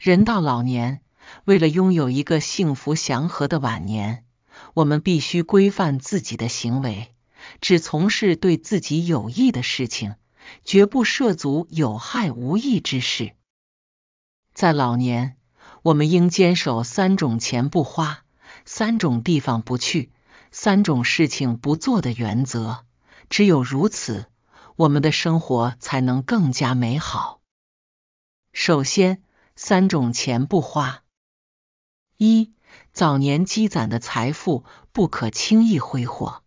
人到老年，为了拥有一个幸福祥和的晚年，我们必须规范自己的行为，只从事对自己有益的事情，绝不涉足有害无益之事。在老年，我们应坚守三种钱不花、三种地方不去、三种事情不做的原则。只有如此，我们的生活才能更加美好。首先，三种钱不花：一、早年积攒的财富不可轻易挥霍。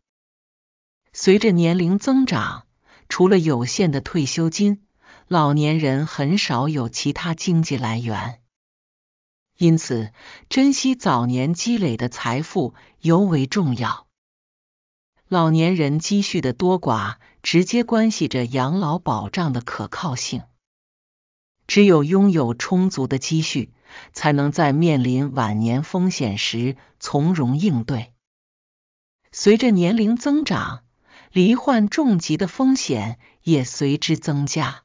随着年龄增长，除了有限的退休金，老年人很少有其他经济来源，因此珍惜早年积累的财富尤为重要。老年人积蓄的多寡，直接关系着养老保障的可靠性。只有拥有充足的积蓄，才能在面临晚年风险时从容应对。随着年龄增长，罹患重疾的风险也随之增加。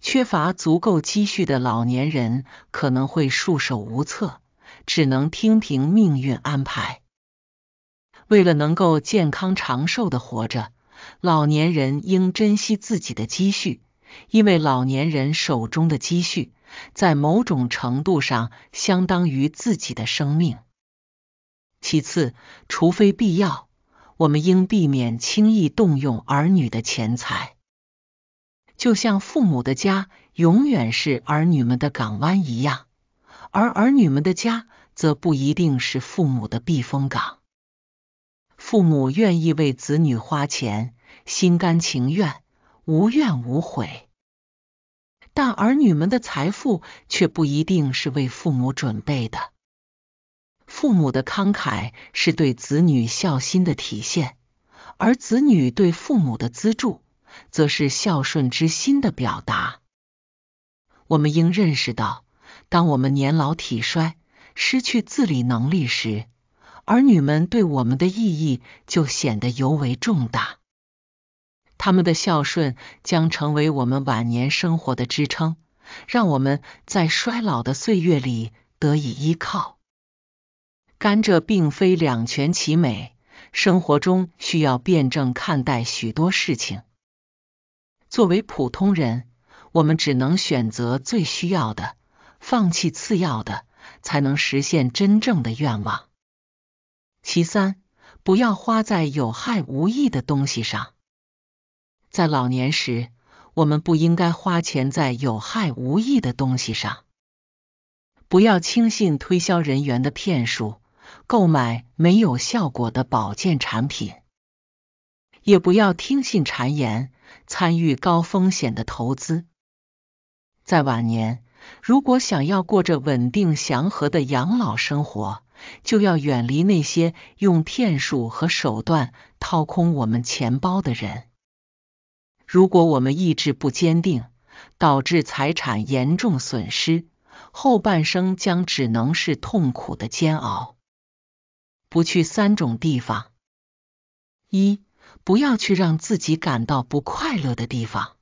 缺乏足够积蓄的老年人可能会束手无策，只能听凭命运安排。为了能够健康长寿的活着，老年人应珍惜自己的积蓄。因为老年人手中的积蓄，在某种程度上相当于自己的生命。其次，除非必要，我们应避免轻易动用儿女的钱财。就像父母的家永远是儿女们的港湾一样，而儿女们的家则不一定是父母的避风港。父母愿意为子女花钱，心甘情愿。无怨无悔，但儿女们的财富却不一定是为父母准备的。父母的慷慨是对子女孝心的体现，而子女对父母的资助，则是孝顺之心的表达。我们应认识到，当我们年老体衰、失去自理能力时，儿女们对我们的意义就显得尤为重大。他们的孝顺将成为我们晚年生活的支撑，让我们在衰老的岁月里得以依靠。甘蔗并非两全其美，生活中需要辩证看待许多事情。作为普通人，我们只能选择最需要的，放弃次要的，才能实现真正的愿望。其三，不要花在有害无益的东西上。在老年时，我们不应该花钱在有害无益的东西上。不要轻信推销人员的骗术，购买没有效果的保健产品；也不要听信谗言，参与高风险的投资。在晚年，如果想要过着稳定祥和的养老生活，就要远离那些用骗术和手段掏空我们钱包的人。如果我们意志不坚定，导致财产严重损失，后半生将只能是痛苦的煎熬。不去三种地方：一、不要去让自己感到不快乐的地方。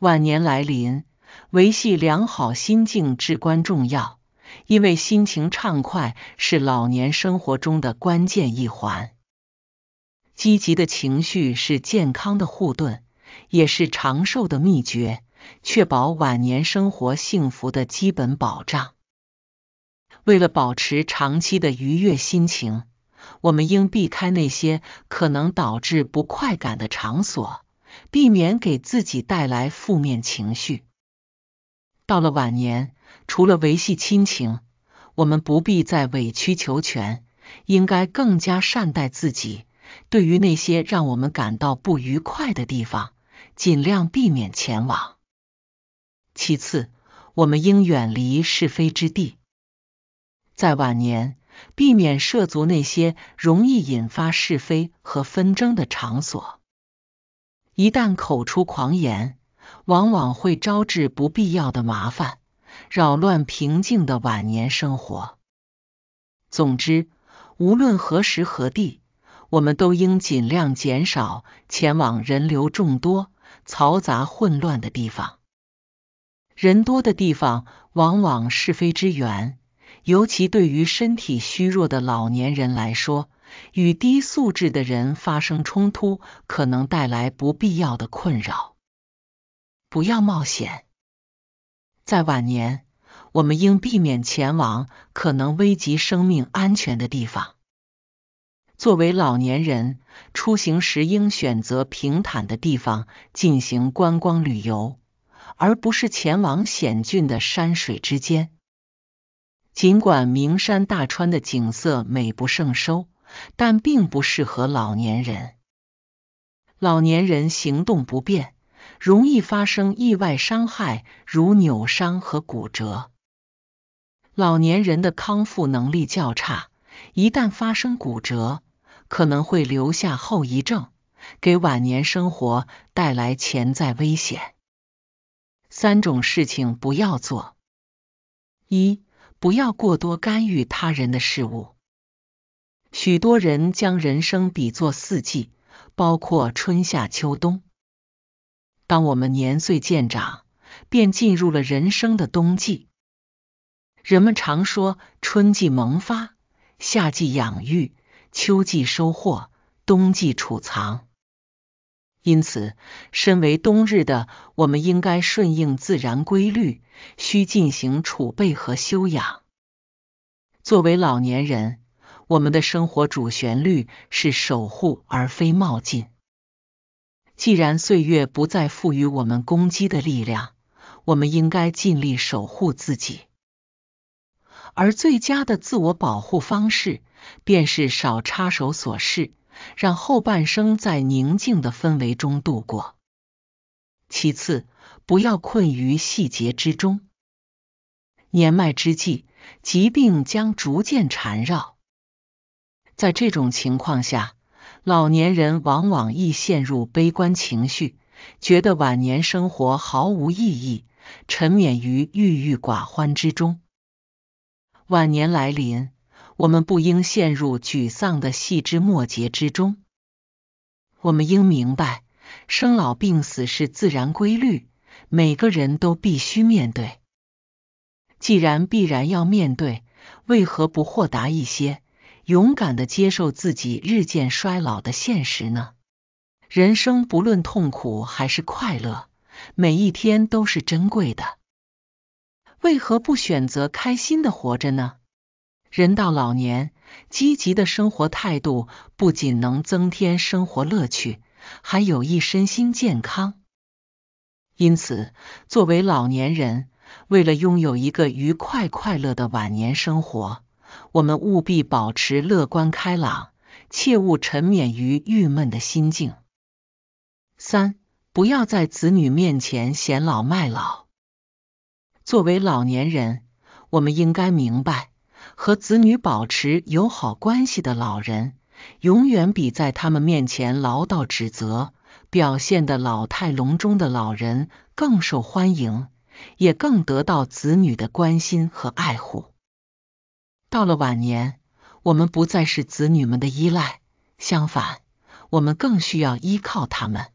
晚年来临，维系良好心境至关重要，因为心情畅快是老年生活中的关键一环。积极的情绪是健康的护盾，也是长寿的秘诀，确保晚年生活幸福的基本保障。为了保持长期的愉悦心情，我们应避开那些可能导致不快感的场所，避免给自己带来负面情绪。到了晚年，除了维系亲情，我们不必再委曲求全，应该更加善待自己。对于那些让我们感到不愉快的地方，尽量避免前往。其次，我们应远离是非之地，在晚年避免涉足那些容易引发是非和纷争的场所。一旦口出狂言，往往会招致不必要的麻烦，扰乱平静的晚年生活。总之，无论何时何地。我们都应尽量减少前往人流众多、嘈杂混乱的地方。人多的地方往往是非之源，尤其对于身体虚弱的老年人来说，与低素质的人发生冲突，可能带来不必要的困扰。不要冒险，在晚年，我们应避免前往可能危及生命安全的地方。作为老年人，出行时应选择平坦的地方进行观光旅游。而不是前往险峻的山水之间。尽管名山大川的景色美不胜收，但并不适合老年人。老年人行动不便，容易发生意外伤害，如扭伤和骨折。老年人的康复能力较差，一旦发生骨折，可能会留下后遗症，给晚年生活带来潜在危险。三种事情不要做：一、不要过多干预他人的事物。许多人将人生比作四季，包括春夏秋冬。当我们年岁渐长，便进入了人生的冬季。人们常说：春季萌发，夏季养育，秋季收获，冬季储藏。因此，身为冬日的我们，应该顺应自然规律，需进行储备和修养。作为老年人，我们的生活主旋律是守护而非冒进。既然岁月不再赋予我们攻击的力量，我们应该尽力守护自己。而最佳的自我保护方式，便是少插手琐事。让后半生在宁静的氛围中度过。其次，不要困于细节之中。年迈之际，疾病将逐渐缠绕。在这种情况下，老年人往往易陷入悲观情绪，觉得晚年生活毫无意义，沉湎于郁郁寡欢之中。晚年来临。我们不应陷入沮丧的细枝末节之中。我们应明白，生老病死是自然规律，每个人都必须面对。既然必然要面对，为何不豁达一些，勇敢的接受自己日渐衰老的现实呢？人生不论痛苦还是快乐，每一天都是珍贵的。为何不选择开心的活着呢？人到老年，积极的生活态度不仅能增添生活乐趣，还有益身心健康。因此，作为老年人，为了拥有一个愉快快乐的晚年生活，我们务必保持乐观开朗，切勿沉湎于郁闷的心境。三，不要在子女面前显老卖老。作为老年人，我们应该明白。和子女保持友好关系的老人，永远比在他们面前唠叨指责、表现的老态龙钟的老人更受欢迎，也更得到子女的关心和爱护。到了晚年，我们不再是子女们的依赖，相反，我们更需要依靠他们。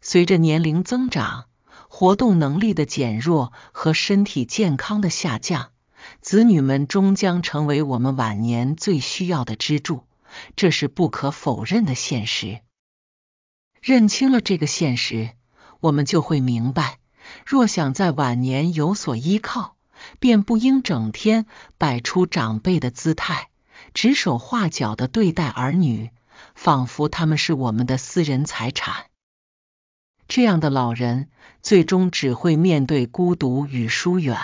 随着年龄增长，活动能力的减弱和身体健康的下降。子女们终将成为我们晚年最需要的支柱，这是不可否认的现实。认清了这个现实，我们就会明白，若想在晚年有所依靠，便不应整天摆出长辈的姿态，指手画脚的对待儿女，仿佛他们是我们的私人财产。这样的老人，最终只会面对孤独与疏远。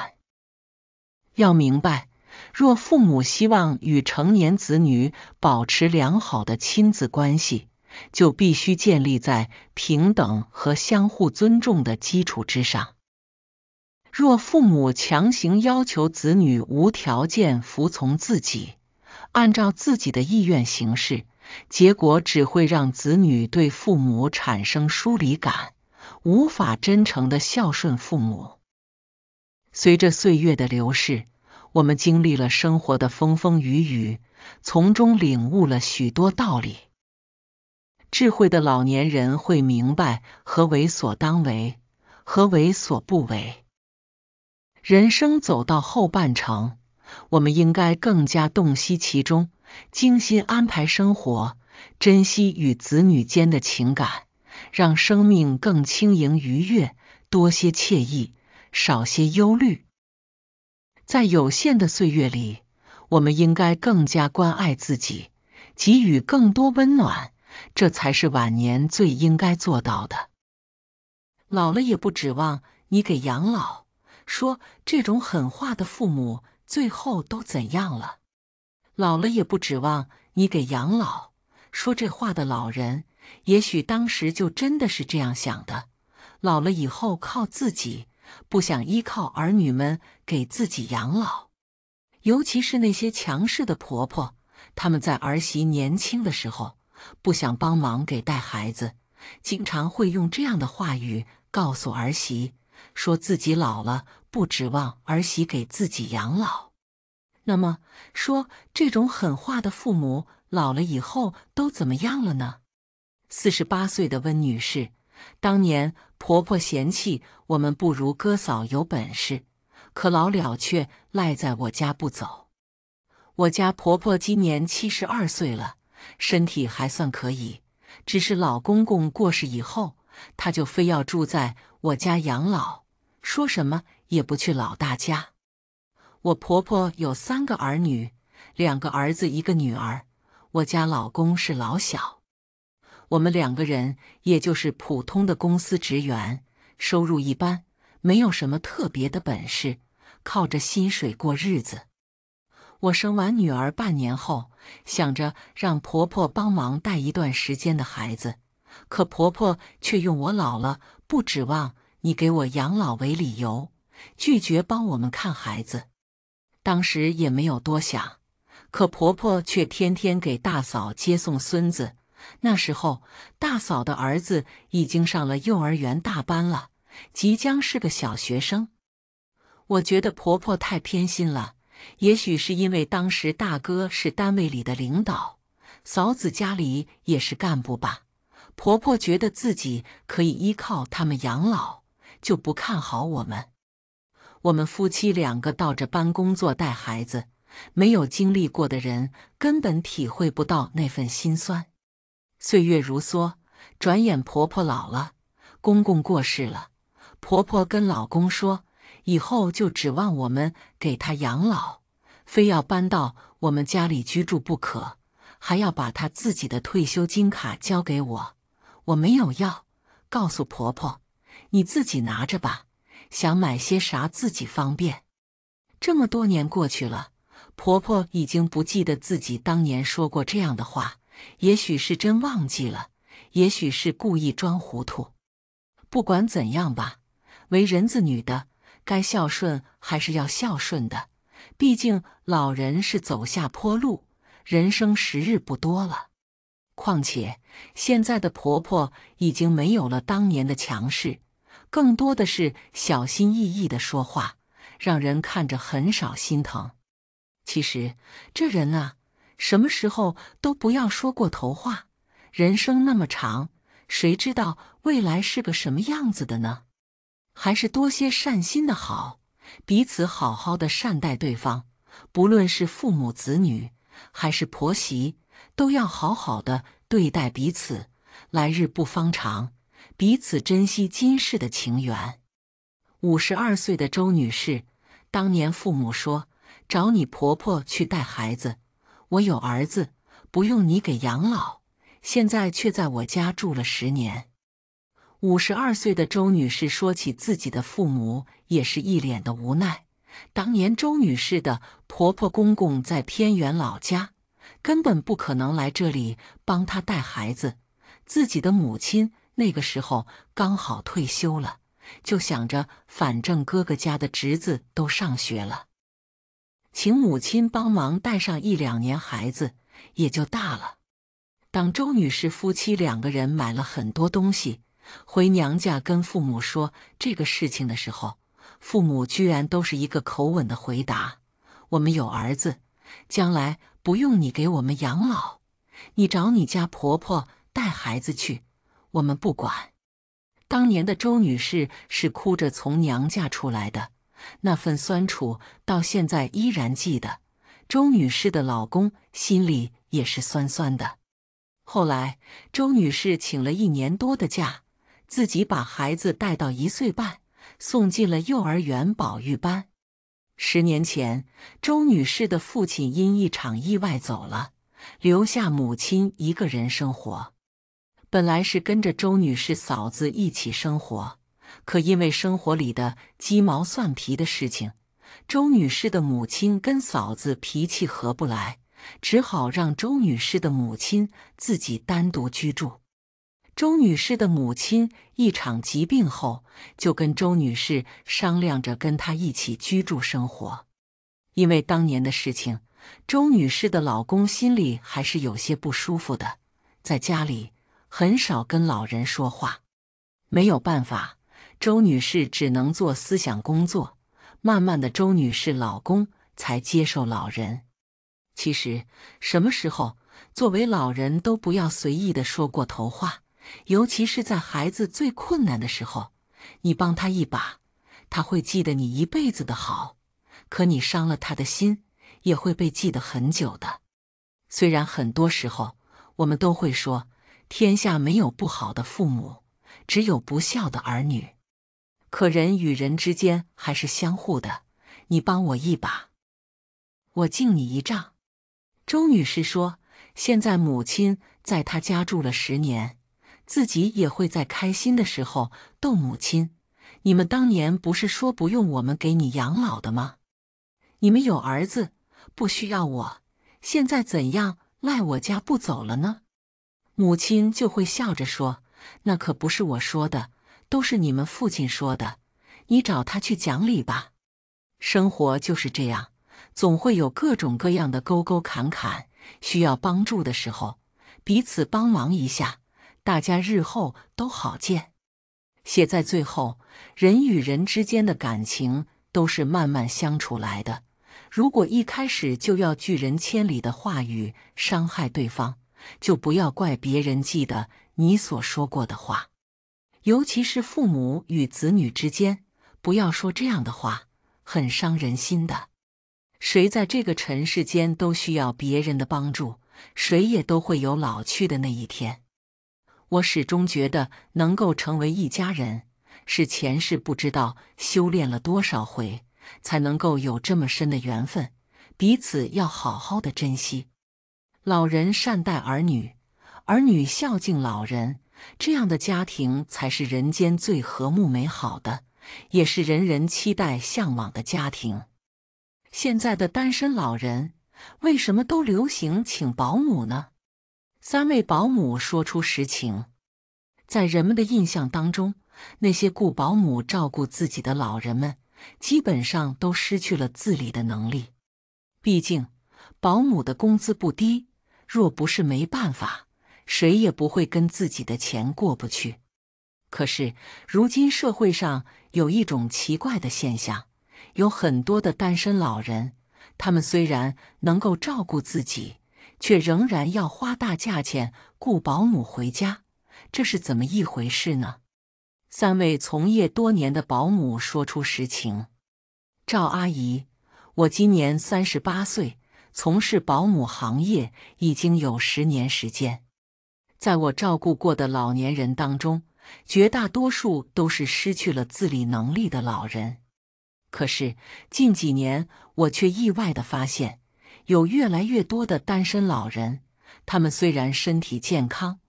要明白，若父母希望与成年子女保持良好的亲子关系，就必须建立在平等和相互尊重的基础之上。若父母强行要求子女无条件服从自己，按照自己的意愿行事，结果只会让子女对父母产生疏离感，无法真诚的孝顺父母。随着岁月的流逝，我们经历了生活的风风雨雨，从中领悟了许多道理。智慧的老年人会明白何为所当为，何为所不为。人生走到后半程，我们应该更加洞悉其中，精心安排生活，珍惜与子女间的情感，让生命更轻盈愉悦，多些惬意，少些忧虑。在有限的岁月里，我们应该更加关爱自己，给予更多温暖，这才是晚年最应该做到的。老了也不指望你给养老。说这种狠话的父母，最后都怎样了？老了也不指望你给养老。说这话的老人，也许当时就真的是这样想的：老了以后靠自己，不想依靠儿女们给自己养老。尤其是那些强势的婆婆，他们在儿媳年轻的时候，不想帮忙给带孩子，经常会用这样的话语告诉儿媳。说自己老了，不指望儿媳给自己养老。那么，说这种狠话的父母老了以后都怎么样了呢？四十八岁的温女士，当年婆婆嫌弃我们不如哥嫂有本事，可老了却赖在我家不走。我家婆婆今年七十二岁了，身体还算可以，只是老公公过世以后，她就非要住在我家养老。说什么也不去老大家。我婆婆有三个儿女，两个儿子，一个女儿。我家老公是老小，我们两个人也就是普通的公司职员，收入一般，没有什么特别的本事，靠着薪水过日子。我生完女儿半年后，想着让婆婆帮忙带一段时间的孩子，可婆婆却用我老了不指望。你给我养老为理由，拒绝帮我们看孩子。当时也没有多想，可婆婆却天天给大嫂接送孙子。那时候，大嫂的儿子已经上了幼儿园大班了，即将是个小学生。我觉得婆婆太偏心了，也许是因为当时大哥是单位里的领导，嫂子家里也是干部吧。婆婆觉得自己可以依靠他们养老。就不看好我们。我们夫妻两个倒着班工作带孩子，没有经历过的人根本体会不到那份心酸。岁月如梭，转眼婆婆老了，公公过世了。婆婆跟老公说，以后就指望我们给她养老，非要搬到我们家里居住不可，还要把她自己的退休金卡交给我。我没有要，告诉婆婆。你自己拿着吧，想买些啥自己方便。这么多年过去了，婆婆已经不记得自己当年说过这样的话，也许是真忘记了，也许是故意装糊涂。不管怎样吧，为人子女的，该孝顺还是要孝顺的。毕竟老人是走下坡路，人生时日不多了。况且现在的婆婆已经没有了当年的强势。更多的是小心翼翼的说话，让人看着很少心疼。其实这人啊，什么时候都不要说过头话。人生那么长，谁知道未来是个什么样子的呢？还是多些善心的好，彼此好好的善待对方。不论是父母子女，还是婆媳，都要好好的对待彼此。来日不方长。彼此珍惜今世的情缘。五十二岁的周女士，当年父母说找你婆婆去带孩子，我有儿子，不用你给养老。现在却在我家住了十年。五十二岁的周女士说起自己的父母，也是一脸的无奈。当年周女士的婆婆公公在偏远老家，根本不可能来这里帮她带孩子。自己的母亲。那个时候刚好退休了，就想着反正哥哥家的侄子都上学了，请母亲帮忙带上一两年，孩子也就大了。当周女士夫妻两个人买了很多东西回娘家跟父母说这个事情的时候，父母居然都是一个口吻的回答：“我们有儿子，将来不用你给我们养老，你找你家婆婆带孩子去。”我们不管。当年的周女士是哭着从娘家出来的，那份酸楚到现在依然记得。周女士的老公心里也是酸酸的。后来，周女士请了一年多的假，自己把孩子带到一岁半，送进了幼儿园保育班。十年前，周女士的父亲因一场意外走了，留下母亲一个人生活。本来是跟着周女士嫂子一起生活，可因为生活里的鸡毛蒜皮的事情，周女士的母亲跟嫂子脾气合不来，只好让周女士的母亲自己单独居住。周女士的母亲一场疾病后，就跟周女士商量着跟她一起居住生活。因为当年的事情，周女士的老公心里还是有些不舒服的，在家里。很少跟老人说话，没有办法，周女士只能做思想工作。慢慢的，周女士老公才接受老人。其实，什么时候作为老人都不要随意的说过头话，尤其是在孩子最困难的时候，你帮他一把，他会记得你一辈子的好；可你伤了他的心，也会被记得很久的。虽然很多时候我们都会说。天下没有不好的父母，只有不孝的儿女。可人与人之间还是相互的，你帮我一把，我敬你一丈。周女士说：“现在母亲在她家住了十年，自己也会在开心的时候逗母亲。你们当年不是说不用我们给你养老的吗？你们有儿子，不需要我，现在怎样赖我家不走了呢？”母亲就会笑着说：“那可不是我说的，都是你们父亲说的。你找他去讲理吧。”生活就是这样，总会有各种各样的沟沟坎坎，需要帮助的时候，彼此帮忙一下，大家日后都好见。写在最后，人与人之间的感情都是慢慢相处来的。如果一开始就要拒人千里的话语伤害对方。就不要怪别人记得你所说过的话，尤其是父母与子女之间，不要说这样的话，很伤人心的。谁在这个尘世间都需要别人的帮助，谁也都会有老去的那一天。我始终觉得，能够成为一家人，是前世不知道修炼了多少回，才能够有这么深的缘分，彼此要好好的珍惜。老人善待儿女，儿女孝敬老人，这样的家庭才是人间最和睦美好的，也是人人期待向往的家庭。现在的单身老人为什么都流行请保姆呢？三位保姆说出实情，在人们的印象当中，那些雇保姆照顾自己的老人们，基本上都失去了自理的能力。毕竟，保姆的工资不低。若不是没办法，谁也不会跟自己的钱过不去。可是如今社会上有一种奇怪的现象，有很多的单身老人，他们虽然能够照顾自己，却仍然要花大价钱雇保姆回家，这是怎么一回事呢？三位从业多年的保姆说出实情：赵阿姨，我今年三十八岁。从事保姆行业已经有十年时间，在我照顾过的老年人当中，绝大多数都是失去了自理能力的老人。可是近几年，我却意外的发现，有越来越多的单身老人，他们虽然身体健康，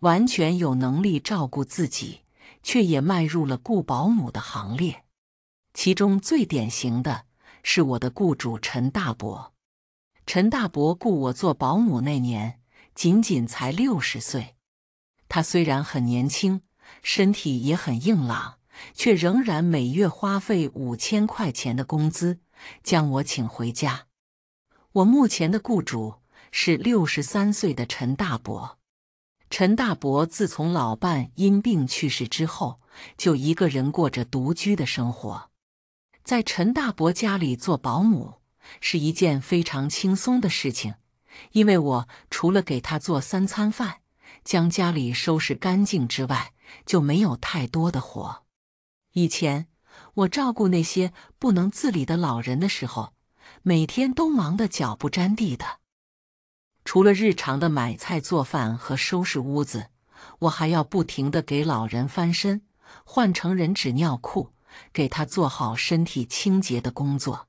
完全有能力照顾自己，却也迈入了雇保姆的行列。其中最典型的是我的雇主陈大伯。陈大伯雇我做保姆那年，仅仅才六十岁。他虽然很年轻，身体也很硬朗，却仍然每月花费五千块钱的工资将我请回家。我目前的雇主是六十三岁的陈大伯。陈大伯自从老伴因病去世之后，就一个人过着独居的生活。在陈大伯家里做保姆。是一件非常轻松的事情，因为我除了给他做三餐饭，将家里收拾干净之外，就没有太多的活。以前我照顾那些不能自理的老人的时候，每天都忙得脚不沾地的。除了日常的买菜、做饭和收拾屋子，我还要不停的给老人翻身、换成人纸尿裤，给他做好身体清洁的工作。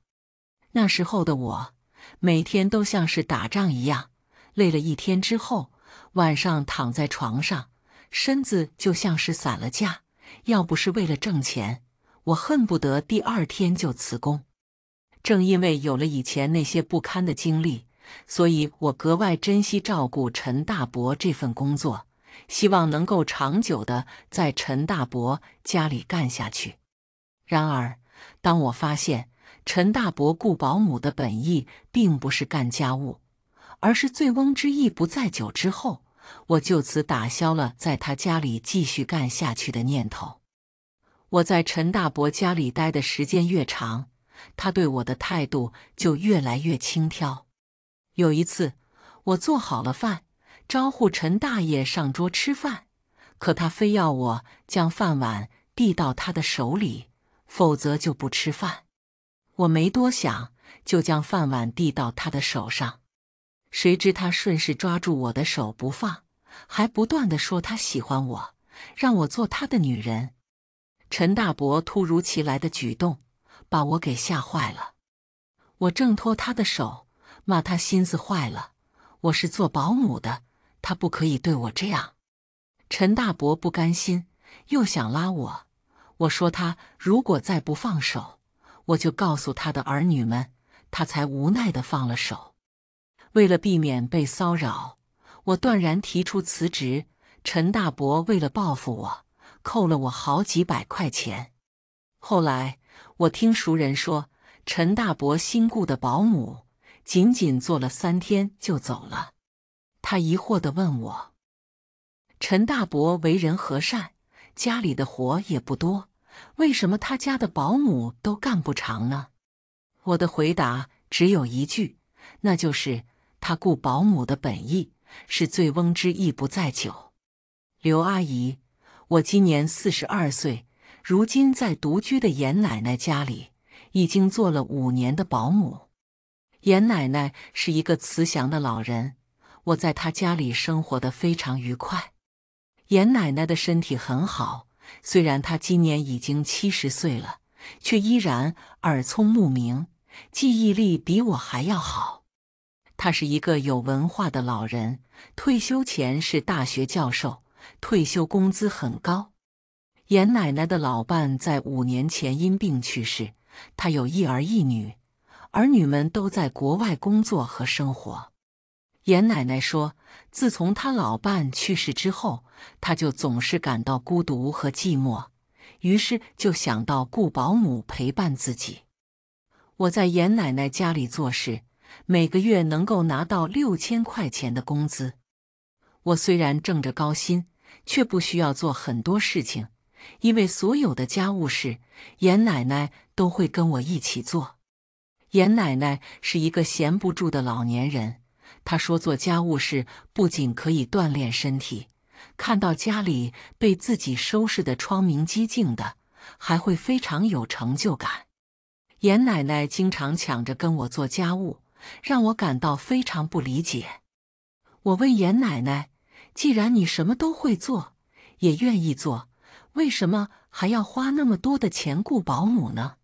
那时候的我，每天都像是打仗一样，累了一天之后，晚上躺在床上，身子就像是散了架。要不是为了挣钱，我恨不得第二天就辞工。正因为有了以前那些不堪的经历，所以我格外珍惜照顾陈大伯这份工作，希望能够长久的在陈大伯家里干下去。然而，当我发现陈大伯雇保姆的本意并不是干家务，而是醉翁之意不在酒之后。我就此打消了在他家里继续干下去的念头。我在陈大伯家里待的时间越长，他对我的态度就越来越轻佻。有一次，我做好了饭，招呼陈大爷上桌吃饭，可他非要我将饭碗递到他的手里，否则就不吃饭。我没多想，就将饭碗递到他的手上。谁知他顺势抓住我的手不放，还不断的说他喜欢我，让我做他的女人。陈大伯突如其来的举动把我给吓坏了。我挣脱他的手，骂他心思坏了。我是做保姆的，他不可以对我这样。陈大伯不甘心，又想拉我。我说他如果再不放手，我就告诉他的儿女们。他才无奈的放了手。为了避免被骚扰，我断然提出辞职。陈大伯为了报复我，扣了我好几百块钱。后来我听熟人说，陈大伯新雇的保姆仅仅做了三天就走了。他疑惑地问我：“陈大伯为人和善，家里的活也不多，为什么他家的保姆都干不长呢？”我的回答只有一句，那就是。他雇保姆的本意是醉翁之意不在酒。刘阿姨，我今年四十二岁，如今在独居的严奶奶家里，已经做了五年的保姆。严奶奶是一个慈祥的老人，我在她家里生活的非常愉快。严奶奶的身体很好，虽然她今年已经七十岁了，却依然耳聪目明，记忆力比我还要好。他是一个有文化的老人，退休前是大学教授，退休工资很高。严奶奶的老伴在五年前因病去世，他有一儿一女，儿女们都在国外工作和生活。严奶奶说，自从他老伴去世之后，他就总是感到孤独和寂寞，于是就想到雇保姆陪伴自己。我在严奶奶家里做事。每个月能够拿到六千块钱的工资，我虽然挣着高薪，却不需要做很多事情，因为所有的家务事，严奶奶都会跟我一起做。严奶奶是一个闲不住的老年人，她说做家务事不仅可以锻炼身体，看到家里被自己收拾的窗明几净的，还会非常有成就感。严奶奶经常抢着跟我做家务。让我感到非常不理解。我问严奶奶：“既然你什么都会做，也愿意做，为什么还要花那么多的钱雇保姆呢？”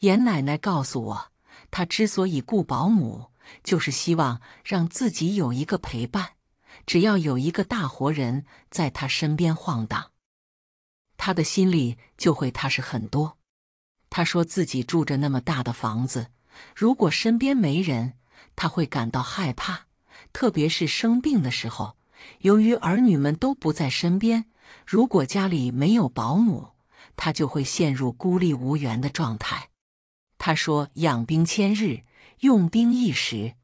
严奶奶告诉我，她之所以雇保姆，就是希望让自己有一个陪伴，只要有一个大活人在他身边晃荡，他的心里就会踏实很多。他说自己住着那么大的房子。如果身边没人，他会感到害怕，特别是生病的时候。由于儿女们都不在身边，如果家里没有保姆，他就会陷入孤立无援的状态。他说：“养兵千日，用兵一时。”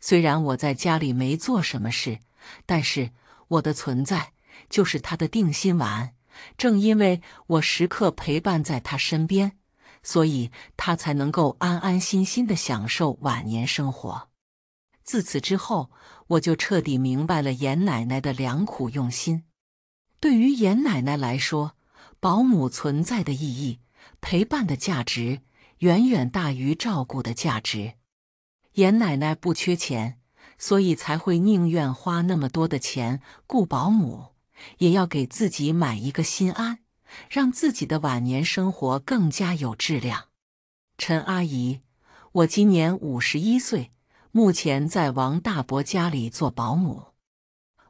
虽然我在家里没做什么事，但是我的存在就是他的定心丸。正因为我时刻陪伴在他身边。所以他才能够安安心心的享受晚年生活。自此之后，我就彻底明白了严奶奶的良苦用心。对于严奶奶来说，保姆存在的意义陪伴的价值远远大于照顾的价值。严奶奶不缺钱，所以才会宁愿花那么多的钱雇保姆，也要给自己买一个心安，让自己的晚年生活更加有质量。陈阿姨，我今年五十一岁，目前在王大伯家里做保姆。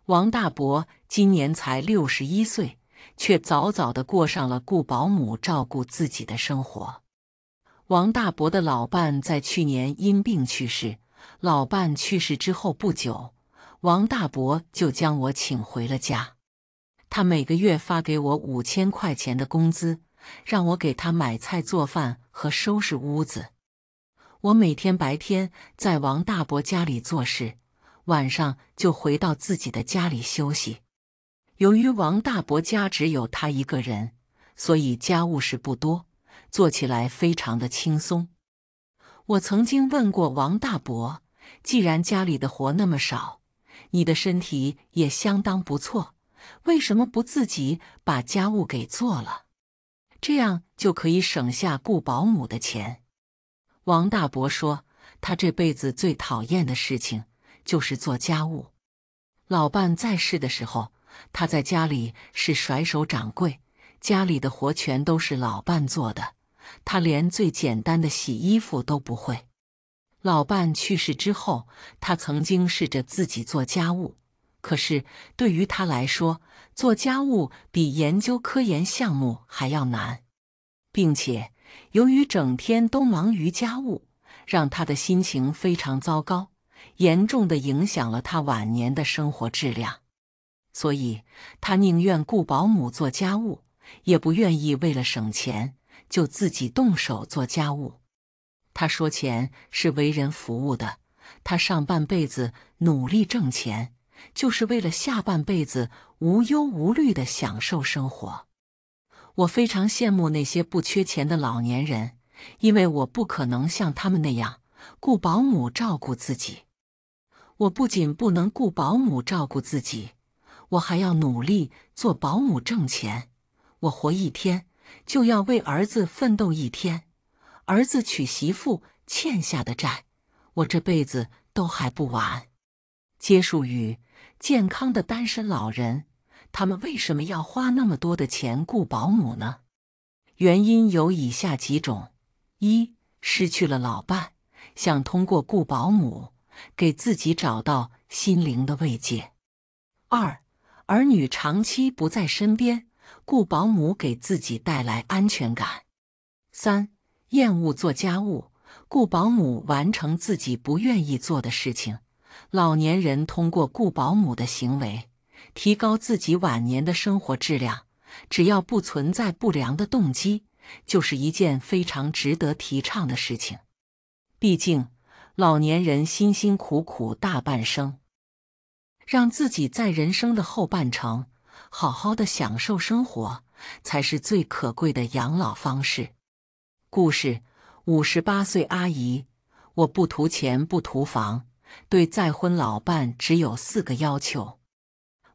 王大伯今年才六十一岁，却早早的过上了雇保姆照顾自己的生活。王大伯的老伴在去年因病去世，老伴去世之后不久，王大伯就将我请回了家。他每个月发给我五千块钱的工资。让我给他买菜、做饭和收拾屋子。我每天白天在王大伯家里做事，晚上就回到自己的家里休息。由于王大伯家只有他一个人，所以家务事不多，做起来非常的轻松。我曾经问过王大伯：“既然家里的活那么少，你的身体也相当不错，为什么不自己把家务给做了？”这样就可以省下雇保姆的钱。王大伯说，他这辈子最讨厌的事情就是做家务。老伴在世的时候，他在家里是甩手掌柜，家里的活全都是老伴做的，他连最简单的洗衣服都不会。老伴去世之后，他曾经试着自己做家务。可是对于他来说，做家务比研究科研项目还要难，并且由于整天都忙于家务，让他的心情非常糟糕，严重的影响了他晚年的生活质量。所以，他宁愿雇保姆做家务，也不愿意为了省钱就自己动手做家务。他说：“钱是为人服务的，他上半辈子努力挣钱。”就是为了下半辈子无忧无虑的享受生活。我非常羡慕那些不缺钱的老年人，因为我不可能像他们那样雇保姆照顾自己。我不仅不能雇保姆照顾自己，我还要努力做保姆挣钱。我活一天，就要为儿子奋斗一天。儿子娶媳妇欠下的债，我这辈子都还不完。结束语。健康的单身老人，他们为什么要花那么多的钱雇保姆呢？原因有以下几种：一、失去了老伴，想通过雇保姆给自己找到心灵的慰藉；二、儿女长期不在身边，雇保姆给自己带来安全感；三、厌恶做家务，雇保姆完成自己不愿意做的事情。老年人通过雇保姆的行为，提高自己晚年的生活质量，只要不存在不良的动机，就是一件非常值得提倡的事情。毕竟，老年人辛辛苦苦大半生，让自己在人生的后半程好好的享受生活，才是最可贵的养老方式。故事：五十八岁阿姨，我不图钱，不图房。对再婚老伴只有四个要求：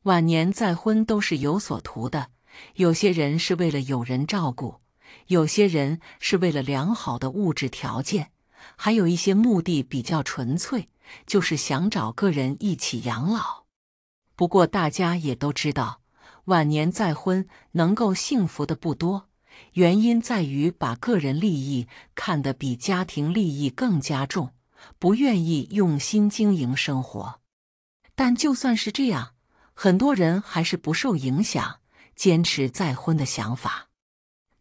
晚年再婚都是有所图的，有些人是为了有人照顾，有些人是为了良好的物质条件，还有一些目的比较纯粹，就是想找个人一起养老。不过大家也都知道，晚年再婚能够幸福的不多，原因在于把个人利益看得比家庭利益更加重。不愿意用心经营生活，但就算是这样，很多人还是不受影响，坚持再婚的想法。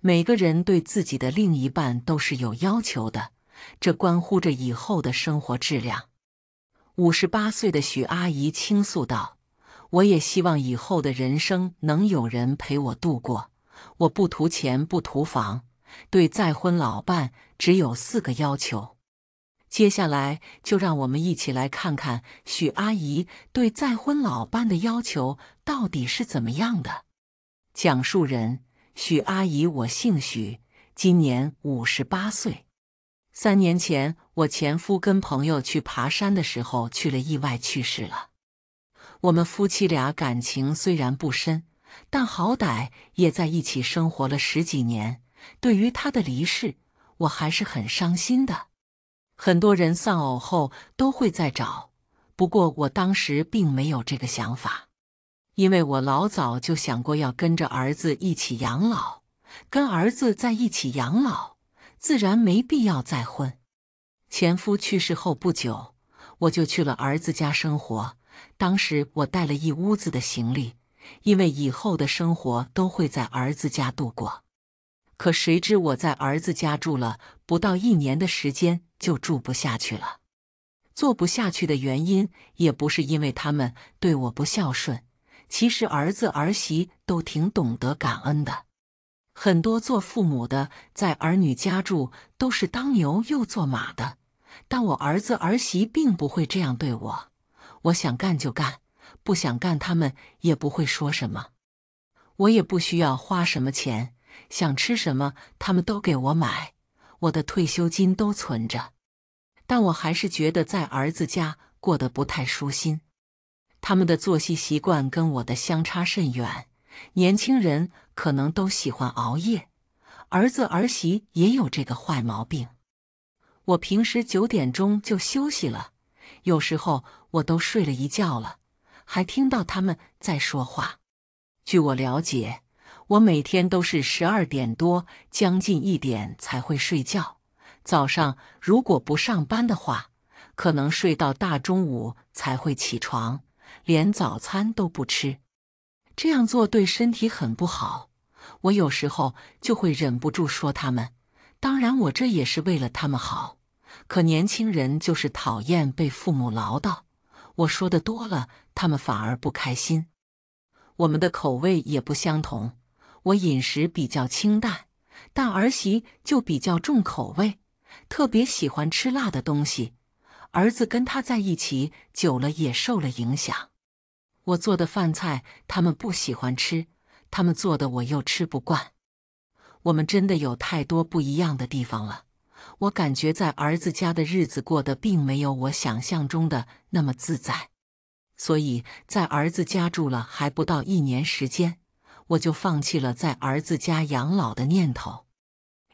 每个人对自己的另一半都是有要求的，这关乎着以后的生活质量。五十八岁的许阿姨倾诉道：“我也希望以后的人生能有人陪我度过。我不图钱，不图房，对再婚老伴只有四个要求。”接下来就让我们一起来看看许阿姨对再婚老伴的要求到底是怎么样的。讲述人：许阿姨，我姓许，今年五十八岁。三年前，我前夫跟朋友去爬山的时候去了意外去世了。我们夫妻俩感情虽然不深，但好歹也在一起生活了十几年，对于他的离世，我还是很伤心的。很多人丧偶后都会再找，不过我当时并没有这个想法，因为我老早就想过要跟着儿子一起养老，跟儿子在一起养老，自然没必要再婚。前夫去世后不久，我就去了儿子家生活。当时我带了一屋子的行李，因为以后的生活都会在儿子家度过。可谁知我在儿子家住了不到一年的时间，就住不下去了。做不下去的原因也不是因为他们对我不孝顺，其实儿子儿媳都挺懂得感恩的。很多做父母的在儿女家住都是当牛又做马的，但我儿子儿媳并不会这样对我。我想干就干，不想干他们也不会说什么。我也不需要花什么钱。想吃什么，他们都给我买，我的退休金都存着，但我还是觉得在儿子家过得不太舒心。他们的作息习惯跟我的相差甚远，年轻人可能都喜欢熬夜，儿子儿媳也有这个坏毛病。我平时九点钟就休息了，有时候我都睡了一觉了，还听到他们在说话。据我了解。我每天都是十二点多，将近一点才会睡觉。早上如果不上班的话，可能睡到大中午才会起床，连早餐都不吃。这样做对身体很不好。我有时候就会忍不住说他们。当然，我这也是为了他们好。可年轻人就是讨厌被父母唠叨。我说的多了，他们反而不开心。我们的口味也不相同。我饮食比较清淡，但儿媳就比较重口味，特别喜欢吃辣的东西。儿子跟他在一起久了，也受了影响。我做的饭菜他们不喜欢吃，他们做的我又吃不惯。我们真的有太多不一样的地方了。我感觉在儿子家的日子过得并没有我想象中的那么自在，所以在儿子家住了还不到一年时间。我就放弃了在儿子家养老的念头。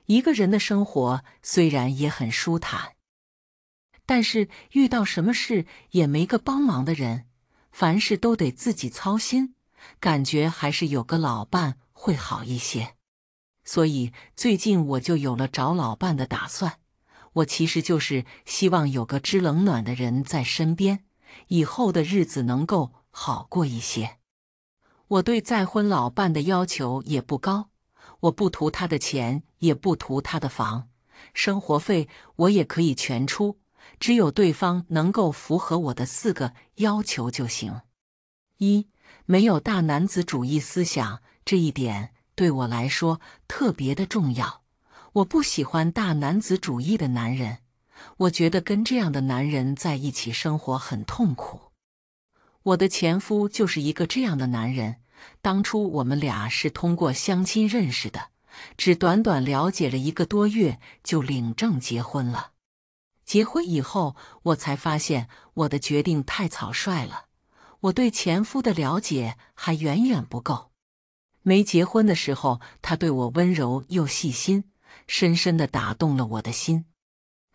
一个人的生活虽然也很舒坦，但是遇到什么事也没个帮忙的人，凡事都得自己操心，感觉还是有个老伴会好一些。所以最近我就有了找老伴的打算。我其实就是希望有个知冷暖的人在身边，以后的日子能够好过一些。我对再婚老伴的要求也不高，我不图他的钱，也不图他的房，生活费我也可以全出，只有对方能够符合我的四个要求就行。一，没有大男子主义思想，这一点对我来说特别的重要。我不喜欢大男子主义的男人，我觉得跟这样的男人在一起生活很痛苦。我的前夫就是一个这样的男人。当初我们俩是通过相亲认识的，只短短了解了一个多月就领证结婚了。结婚以后，我才发现我的决定太草率了。我对前夫的了解还远远不够。没结婚的时候，他对我温柔又细心，深深的打动了我的心。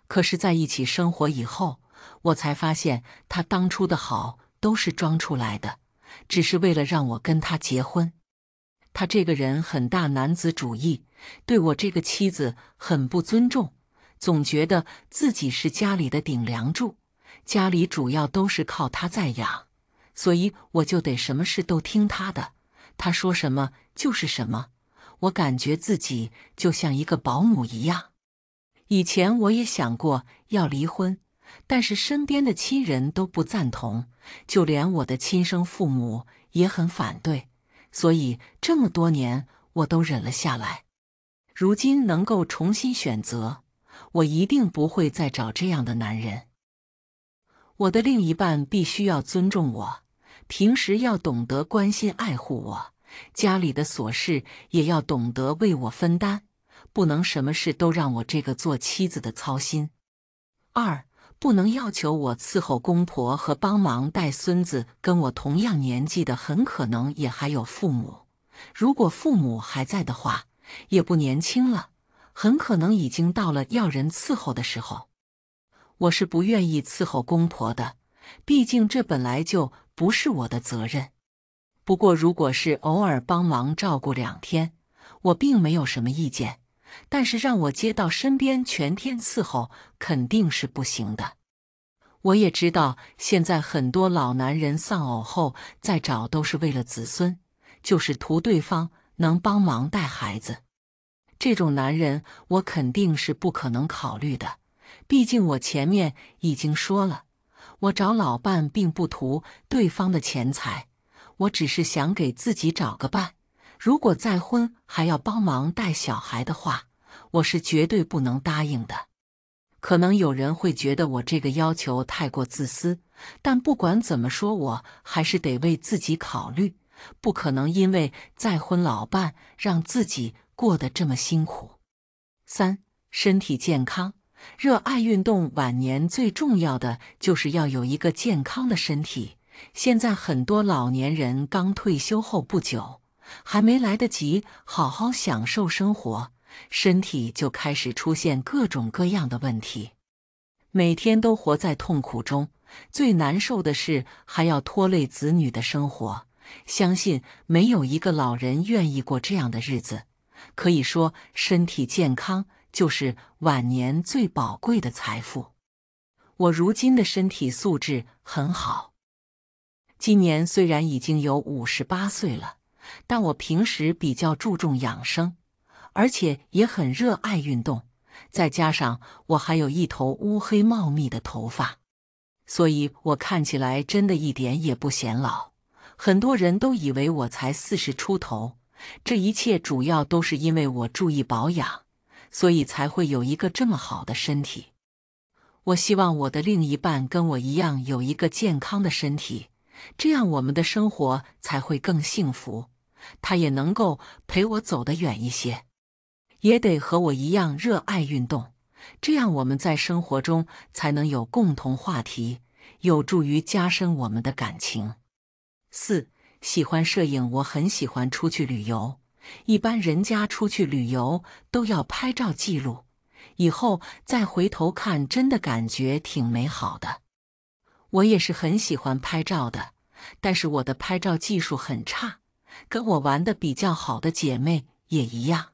可是在一起生活以后，我才发现他当初的好。都是装出来的，只是为了让我跟他结婚。他这个人很大男子主义，对我这个妻子很不尊重，总觉得自己是家里的顶梁柱，家里主要都是靠他在养，所以我就得什么事都听他的，他说什么就是什么。我感觉自己就像一个保姆一样。以前我也想过要离婚。但是身边的亲人都不赞同，就连我的亲生父母也很反对，所以这么多年我都忍了下来。如今能够重新选择，我一定不会再找这样的男人。我的另一半必须要尊重我，平时要懂得关心爱护我，家里的琐事也要懂得为我分担，不能什么事都让我这个做妻子的操心。二。不能要求我伺候公婆和帮忙带孙子，跟我同样年纪的很可能也还有父母。如果父母还在的话，也不年轻了，很可能已经到了要人伺候的时候。我是不愿意伺候公婆的，毕竟这本来就不是我的责任。不过，如果是偶尔帮忙照顾两天，我并没有什么意见。但是让我接到身边全天伺候，肯定是不行的。我也知道，现在很多老男人丧偶后再找都是为了子孙，就是图对方能帮忙带孩子。这种男人，我肯定是不可能考虑的。毕竟我前面已经说了，我找老伴并不图对方的钱财，我只是想给自己找个伴。如果再婚还要帮忙带小孩的话，我是绝对不能答应的。可能有人会觉得我这个要求太过自私，但不管怎么说，我还是得为自己考虑，不可能因为再婚老伴让自己过得这么辛苦。三、身体健康，热爱运动，晚年最重要的就是要有一个健康的身体。现在很多老年人刚退休后不久。还没来得及好好享受生活，身体就开始出现各种各样的问题，每天都活在痛苦中。最难受的是还要拖累子女的生活，相信没有一个老人愿意过这样的日子。可以说，身体健康就是晚年最宝贵的财富。我如今的身体素质很好，今年虽然已经有五十八岁了。但我平时比较注重养生，而且也很热爱运动，再加上我还有一头乌黑茂密的头发，所以我看起来真的一点也不显老。很多人都以为我才四十出头，这一切主要都是因为我注意保养，所以才会有一个这么好的身体。我希望我的另一半跟我一样有一个健康的身体，这样我们的生活才会更幸福。他也能够陪我走得远一些，也得和我一样热爱运动，这样我们在生活中才能有共同话题，有助于加深我们的感情。四喜欢摄影，我很喜欢出去旅游。一般人家出去旅游都要拍照记录，以后再回头看，真的感觉挺美好的。我也是很喜欢拍照的，但是我的拍照技术很差。跟我玩的比较好的姐妹也一样，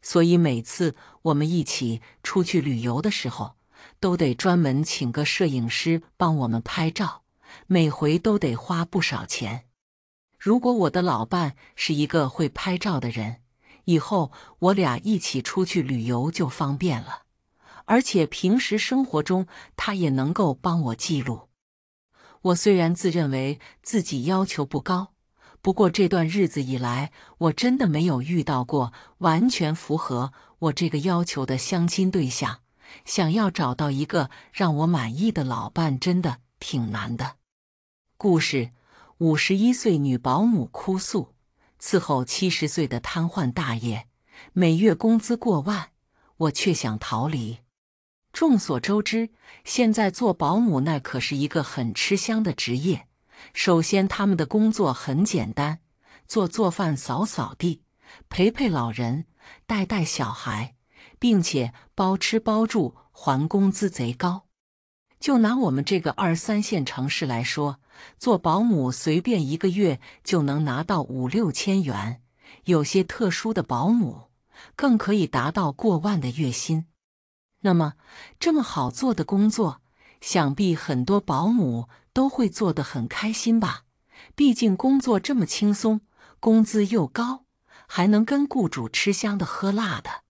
所以每次我们一起出去旅游的时候，都得专门请个摄影师帮我们拍照，每回都得花不少钱。如果我的老伴是一个会拍照的人，以后我俩一起出去旅游就方便了，而且平时生活中他也能够帮我记录。我虽然自认为自己要求不高。不过这段日子以来，我真的没有遇到过完全符合我这个要求的相亲对象。想要找到一个让我满意的老伴，真的挺难的。故事：五十一岁女保姆哭诉伺候七十岁的瘫痪大爷，每月工资过万，我却想逃离。众所周知，现在做保姆那可是一个很吃香的职业。首先，他们的工作很简单，做做饭、扫扫地、陪陪老人、带带小孩，并且包吃包住，还工资贼高。就拿我们这个二三线城市来说，做保姆随便一个月就能拿到五六千元，有些特殊的保姆更可以达到过万的月薪。那么，这么好做的工作，想必很多保姆。都会做得很开心吧？毕竟工作这么轻松，工资又高，还能跟雇主吃香的喝辣的。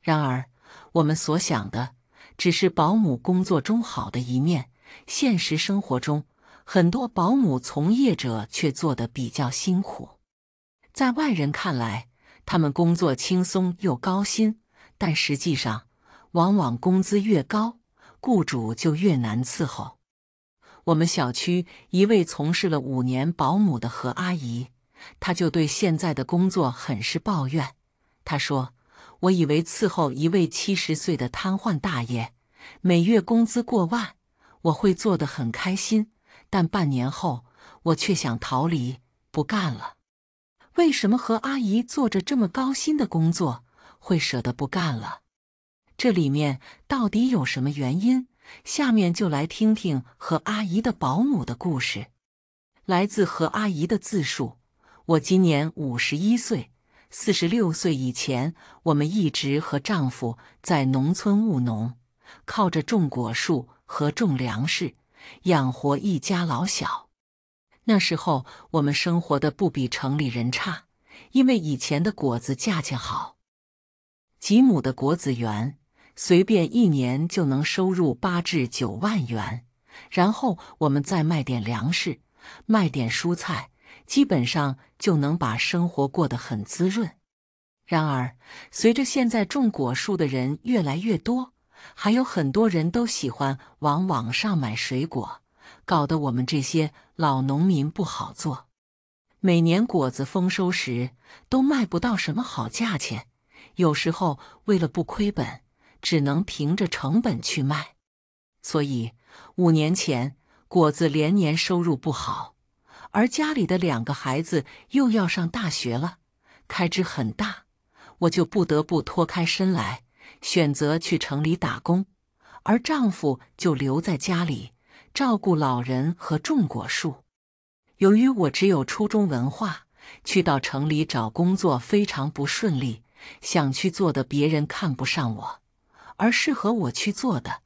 然而，我们所想的只是保姆工作中好的一面，现实生活中，很多保姆从业者却做得比较辛苦。在外人看来，他们工作轻松又高薪，但实际上，往往工资越高，雇主就越难伺候。我们小区一位从事了五年保姆的何阿姨，她就对现在的工作很是抱怨。她说：“我以为伺候一位七十岁的瘫痪大爷，每月工资过万，我会做得很开心。但半年后，我却想逃离，不干了。为什么和阿姨做着这么高薪的工作，会舍得不干了？这里面到底有什么原因？下面就来听听和阿姨的保姆的故事。来自何阿姨的自述：我今年五十一岁，四十六岁以前，我们一直和丈夫在农村务农，靠着种果树和种粮食养活一家老小。那时候我们生活的不比城里人差，因为以前的果子价钱好，几亩的果子园随便一年就能收入八至九万元，然后我们再卖点粮食，卖点蔬菜，基本上就能把生活过得很滋润。然而，随着现在种果树的人越来越多，还有很多人都喜欢往网上买水果。搞得我们这些老农民不好做，每年果子丰收时都卖不到什么好价钱，有时候为了不亏本，只能凭着成本去卖。所以五年前果子连年收入不好，而家里的两个孩子又要上大学了，开支很大，我就不得不脱开身来，选择去城里打工，而丈夫就留在家里。照顾老人和种果树。由于我只有初中文化，去到城里找工作非常不顺利。想去做的别人看不上我，而适合我去做的，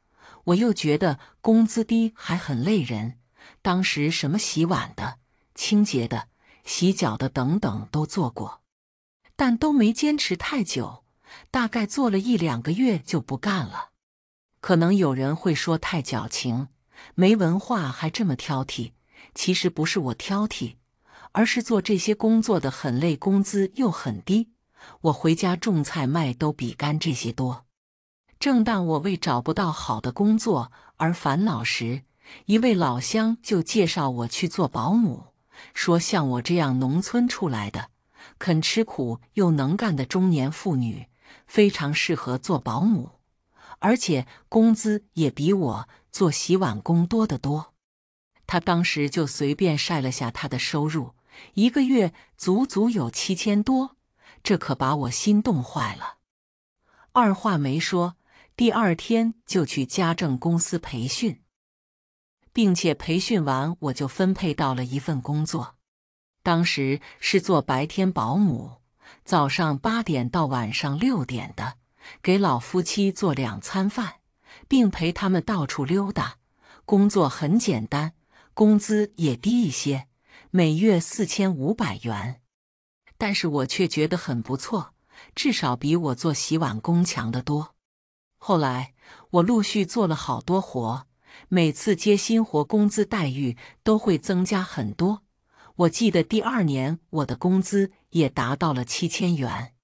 我又觉得工资低还很累人。当时什么洗碗的、清洁的、洗脚的等等都做过，但都没坚持太久，大概做了一两个月就不干了。可能有人会说太矫情。没文化还这么挑剔，其实不是我挑剔，而是做这些工作的很累，工资又很低。我回家种菜卖都比干这些多。正当我为找不到好的工作而烦恼时，一位老乡就介绍我去做保姆，说像我这样农村出来的、肯吃苦又能干的中年妇女，非常适合做保姆，而且工资也比我。做洗碗工多得多，他当时就随便晒了下他的收入，一个月足足有七千多，这可把我心动坏了。二话没说，第二天就去家政公司培训，并且培训完我就分配到了一份工作，当时是做白天保姆，早上八点到晚上六点的，给老夫妻做两餐饭。并陪他们到处溜达，工作很简单，工资也低一些，每月四千五百元。但是我却觉得很不错，至少比我做洗碗工强得多。后来我陆续做了好多活，每次接新活，工资待遇都会增加很多。我记得第二年我的工资也达到了七千元。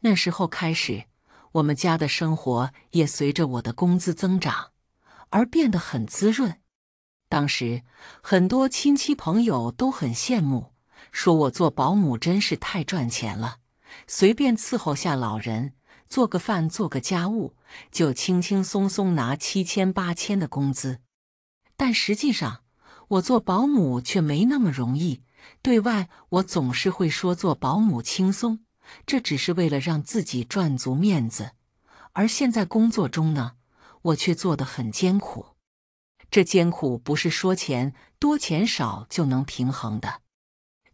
那时候开始。我们家的生活也随着我的工资增长而变得很滋润。当时很多亲戚朋友都很羡慕，说我做保姆真是太赚钱了，随便伺候下老人，做个饭、做个家务，就轻轻松松拿七千八千的工资。但实际上，我做保姆却没那么容易。对外，我总是会说做保姆轻松。这只是为了让自己赚足面子，而现在工作中呢，我却做得很艰苦。这艰苦不是说钱多钱少就能平衡的。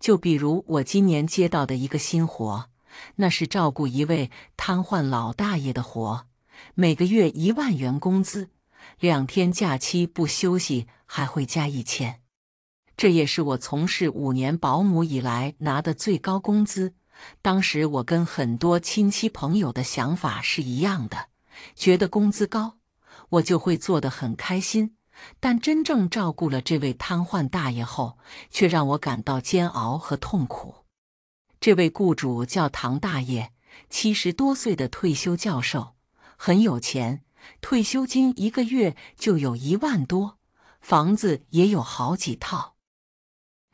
就比如我今年接到的一个新活，那是照顾一位瘫痪老大爷的活，每个月一万元工资，两天假期不休息还会加一千。这也是我从事五年保姆以来拿的最高工资。当时我跟很多亲戚朋友的想法是一样的，觉得工资高，我就会做得很开心。但真正照顾了这位瘫痪大爷后，却让我感到煎熬和痛苦。这位雇主叫唐大爷，七十多岁的退休教授，很有钱，退休金一个月就有一万多，房子也有好几套，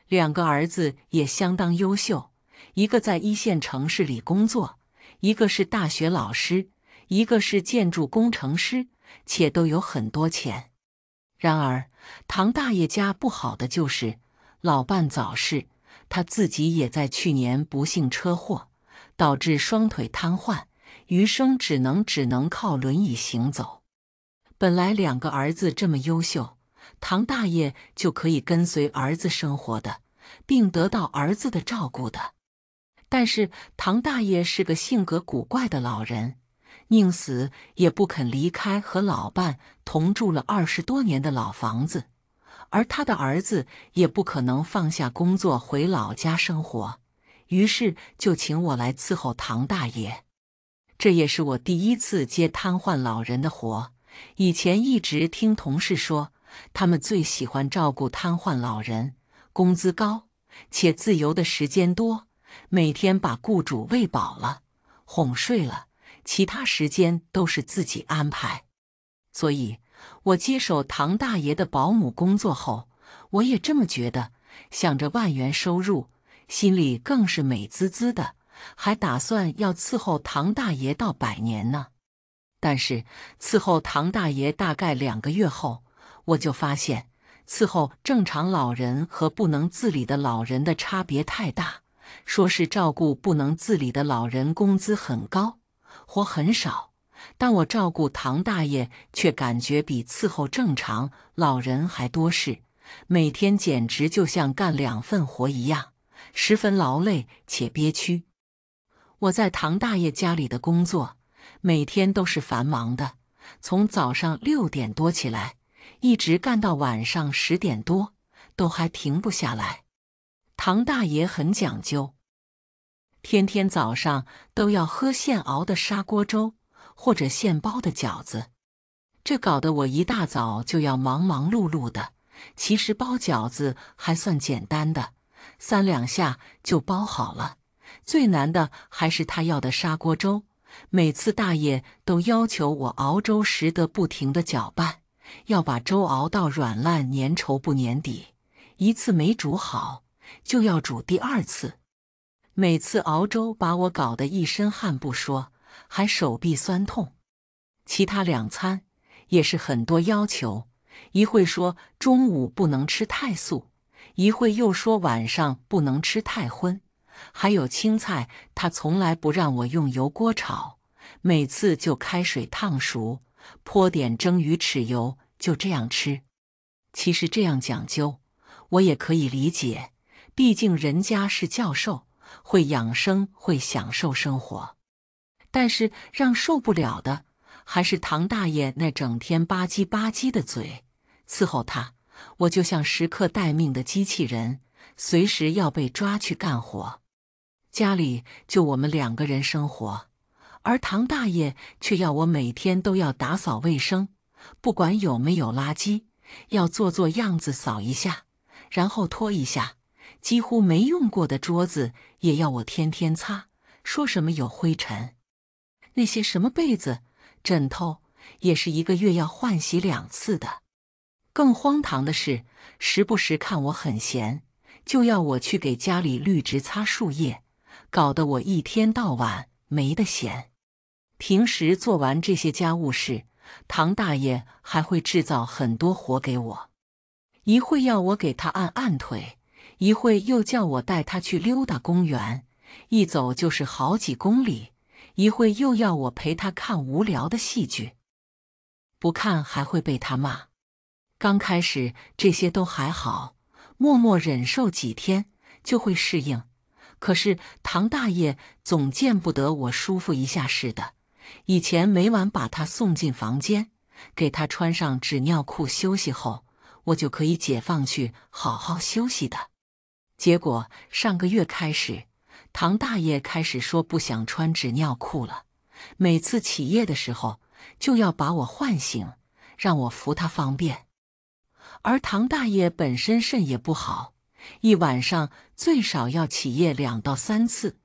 两个儿子也相当优秀。一个在一线城市里工作，一个是大学老师，一个是建筑工程师，且都有很多钱。然而，唐大爷家不好的就是老伴早逝，他自己也在去年不幸车祸，导致双腿瘫痪，余生只能只能靠轮椅行走。本来两个儿子这么优秀，唐大爷就可以跟随儿子生活的，并得到儿子的照顾的。但是唐大爷是个性格古怪的老人，宁死也不肯离开和老伴同住了二十多年的老房子。而他的儿子也不可能放下工作回老家生活，于是就请我来伺候唐大爷。这也是我第一次接瘫痪老人的活。以前一直听同事说，他们最喜欢照顾瘫痪老人，工资高且自由的时间多，每天把雇主喂饱了、哄睡了，其他时间都是自己安排。所以。我接手唐大爷的保姆工作后，我也这么觉得，想着万元收入，心里更是美滋滋的，还打算要伺候唐大爷到百年呢。但是伺候唐大爷大概两个月后，我就发现伺候正常老人和不能自理的老人的差别太大。说是照顾不能自理的老人，工资很高，活很少。但我照顾唐大爷，却感觉比伺候正常老人还多事，每天简直就像干两份活一样，十分劳累且憋屈。我在唐大爷家里的工作，每天都是繁忙的，从早上六点多起来，一直干到晚上十点多，都还停不下来。唐大爷很讲究，天天早上都要喝现熬的砂锅粥。或者现包的饺子，这搞得我一大早就要忙忙碌碌的。其实包饺子还算简单的，三两下就包好了。最难的还是他要的砂锅粥。每次大爷都要求我熬粥时得不停的搅拌，要把粥熬到软烂粘稠不粘底。一次没煮好，就要煮第二次。每次熬粥把我搞得一身汗不说。还手臂酸痛，其他两餐也是很多要求，一会说中午不能吃太素，一会又说晚上不能吃太荤，还有青菜，他从来不让我用油锅炒，每次就开水烫熟，泼点蒸鱼豉油，就这样吃。其实这样讲究，我也可以理解，毕竟人家是教授，会养生，会享受生活。但是让受不了的还是唐大爷那整天吧唧吧唧的嘴，伺候他，我就像时刻待命的机器人，随时要被抓去干活。家里就我们两个人生活，而唐大爷却要我每天都要打扫卫生，不管有没有垃圾，要做做样子扫一下，然后拖一下，几乎没用过的桌子也要我天天擦，说什么有灰尘。那些什么被子、枕头，也是一个月要换洗两次的。更荒唐的是，时不时看我很闲，就要我去给家里绿植、擦树叶，搞得我一天到晚没得闲。平时做完这些家务事，唐大爷还会制造很多活给我，一会要我给他按按腿，一会又叫我带他去溜达公园，一走就是好几公里。一会又要我陪他看无聊的戏剧，不看还会被他骂。刚开始这些都还好，默默忍受几天就会适应。可是唐大爷总见不得我舒服一下似的。以前每晚把他送进房间，给他穿上纸尿裤休息后，我就可以解放去好好休息的。结果上个月开始。唐大爷开始说不想穿纸尿裤了，每次起夜的时候就要把我唤醒，让我扶他方便。而唐大爷本身肾也不好，一晚上最少要起夜两到三次，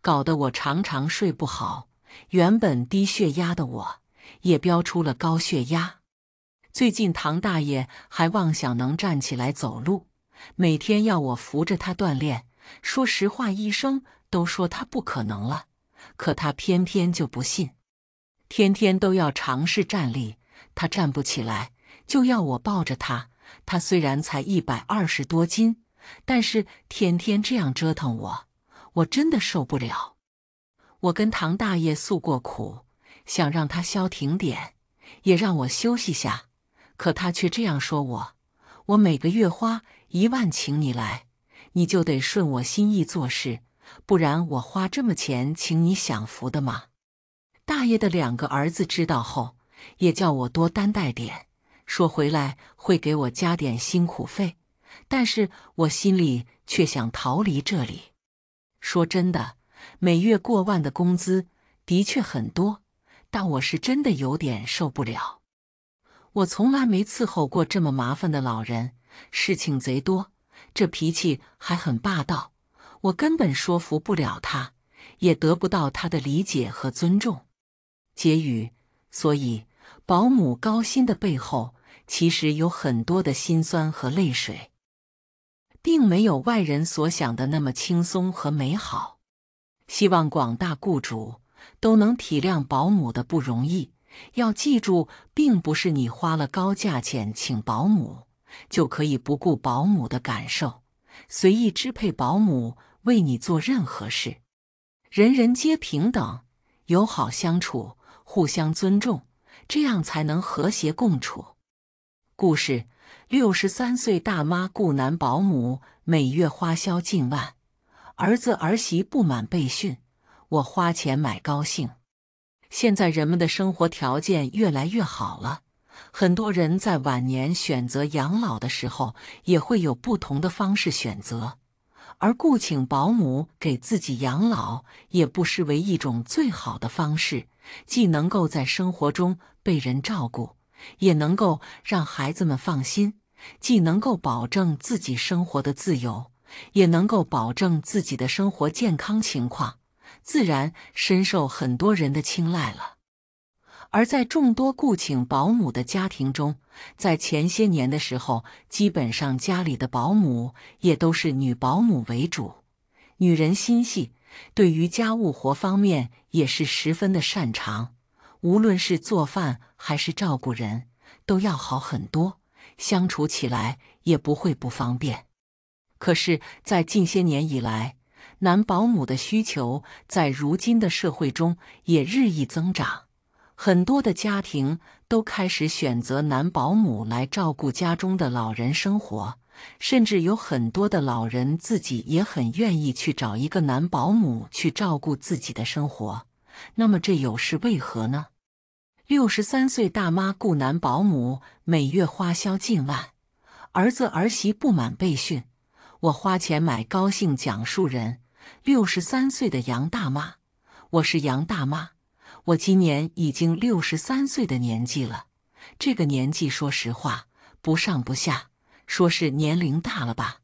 搞得我常常睡不好。原本低血压的我，也飙出了高血压。最近唐大爷还妄想能站起来走路，每天要我扶着他锻炼。说实话，医生都说他不可能了，可他偏偏就不信，天天都要尝试站立，他站不起来，就要我抱着他。他虽然才一百二十多斤，但是天天这样折腾我，我真的受不了。我跟唐大爷诉过苦，想让他消停点，也让我休息下，可他却这样说我：我每个月花一万请你来，你就得顺我心意做事，不然我花这么钱请你享福的吗？大爷的两个儿子知道后，也叫我多担待点，说回来会给我加点辛苦费。但是我心里却想逃离这里。说真的，每月过万的工资的确很多，但我是真的有点受不了。我从来没伺候过这么麻烦的老人，事情贼多，这脾气还很霸道，我根本说服不了他，也得不到他的理解和尊重。结语：所以保姆高薪的背后，其实有很多的辛酸和泪水。并没有外人所想的那么轻松和美好。希望广大雇主都能体谅保姆的不容易。要记住，并不是你花了高价钱请保姆，就可以不顾保姆的感受，随意支配保姆为你做任何事。人人皆平等，友好相处，互相尊重，这样才能和谐共处。故事。六十三岁大妈雇男保姆，每月花销近万，儿子儿媳不满被训，我花钱买高兴。现在人们的生活条件越来越好了，很多人在晚年选择养老的时候，也会有不同的方式选择，而雇请保姆给自己养老，也不失为一种最好的方式，既能够在生活中被人照顾。也能够让孩子们放心，既能够保证自己生活的自由，也能够保证自己的生活健康情况，自然深受很多人的青睐了。而在众多雇请保姆的家庭中，在前些年的时候，基本上家里的保姆也都是女保姆为主，女人心细，对于家务活方面也是十分的擅长。无论是做饭还是照顾人，都要好很多，相处起来也不会不方便。可是，在近些年以来，男保姆的需求在如今的社会中也日益增长，很多的家庭都开始选择男保姆来照顾家中的老人生活，甚至有很多的老人自己也很愿意去找一个男保姆去照顾自己的生活。那么，这又是为何呢？六十三岁大妈雇男保姆，每月花销近万，儿子儿媳不满被训，我花钱买高兴。讲述人：六十三岁的杨大妈，我是杨大妈，我今年已经六十三岁的年纪了。这个年纪，说实话，不上不下，说是年龄大了吧？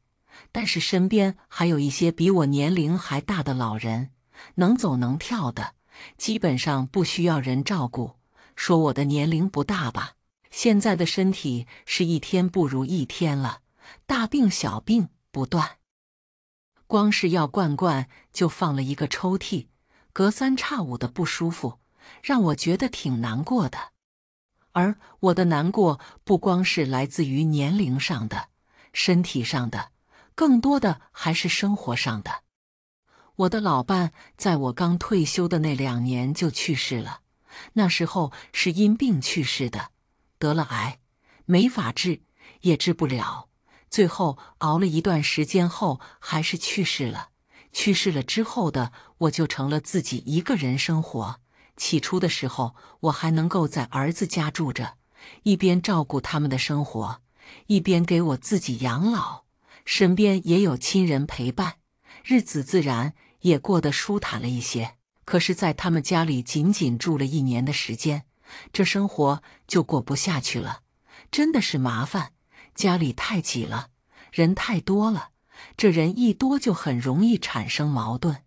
但是身边还有一些比我年龄还大的老人，能走能跳的，基本上不需要人照顾。说我的年龄不大吧？现在的身体是一天不如一天了，大病小病不断。光是药罐罐就放了一个抽屉，隔三差五的不舒服，让我觉得挺难过的。而我的难过不光是来自于年龄上的、身体上的，更多的还是生活上的。我的老伴在我刚退休的那两年就去世了。那时候是因病去世的，得了癌，没法治，也治不了。最后熬了一段时间后，还是去世了。去世了之后的我就成了自己一个人生活。起初的时候，我还能够在儿子家住着，一边照顾他们的生活，一边给我自己养老，身边也有亲人陪伴，日子自然也过得舒坦了一些。可是，在他们家里仅仅住了一年的时间，这生活就过不下去了，真的是麻烦。家里太挤了，人太多了，这人一多就很容易产生矛盾。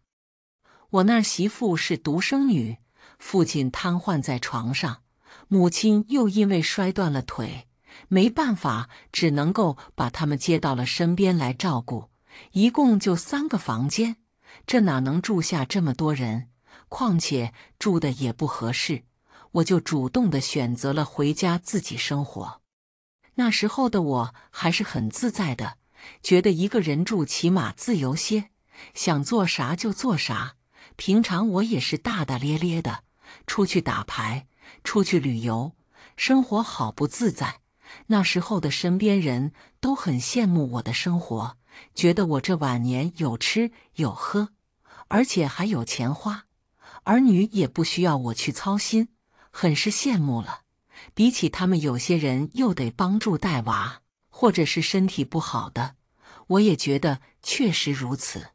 我那媳妇是独生女，父亲瘫痪在床上，母亲又因为摔断了腿，没办法，只能够把他们接到了身边来照顾。一共就三个房间，这哪能住下这么多人？况且住的也不合适，我就主动的选择了回家自己生活。那时候的我还是很自在的，觉得一个人住起码自由些，想做啥就做啥。平常我也是大大咧咧的，出去打牌，出去旅游，生活好不自在。那时候的身边人都很羡慕我的生活，觉得我这晚年有吃有喝，而且还有钱花，儿女也不需要我去操心，很是羡慕了。比起他们，有些人又得帮助带娃，或者是身体不好的，我也觉得确实如此。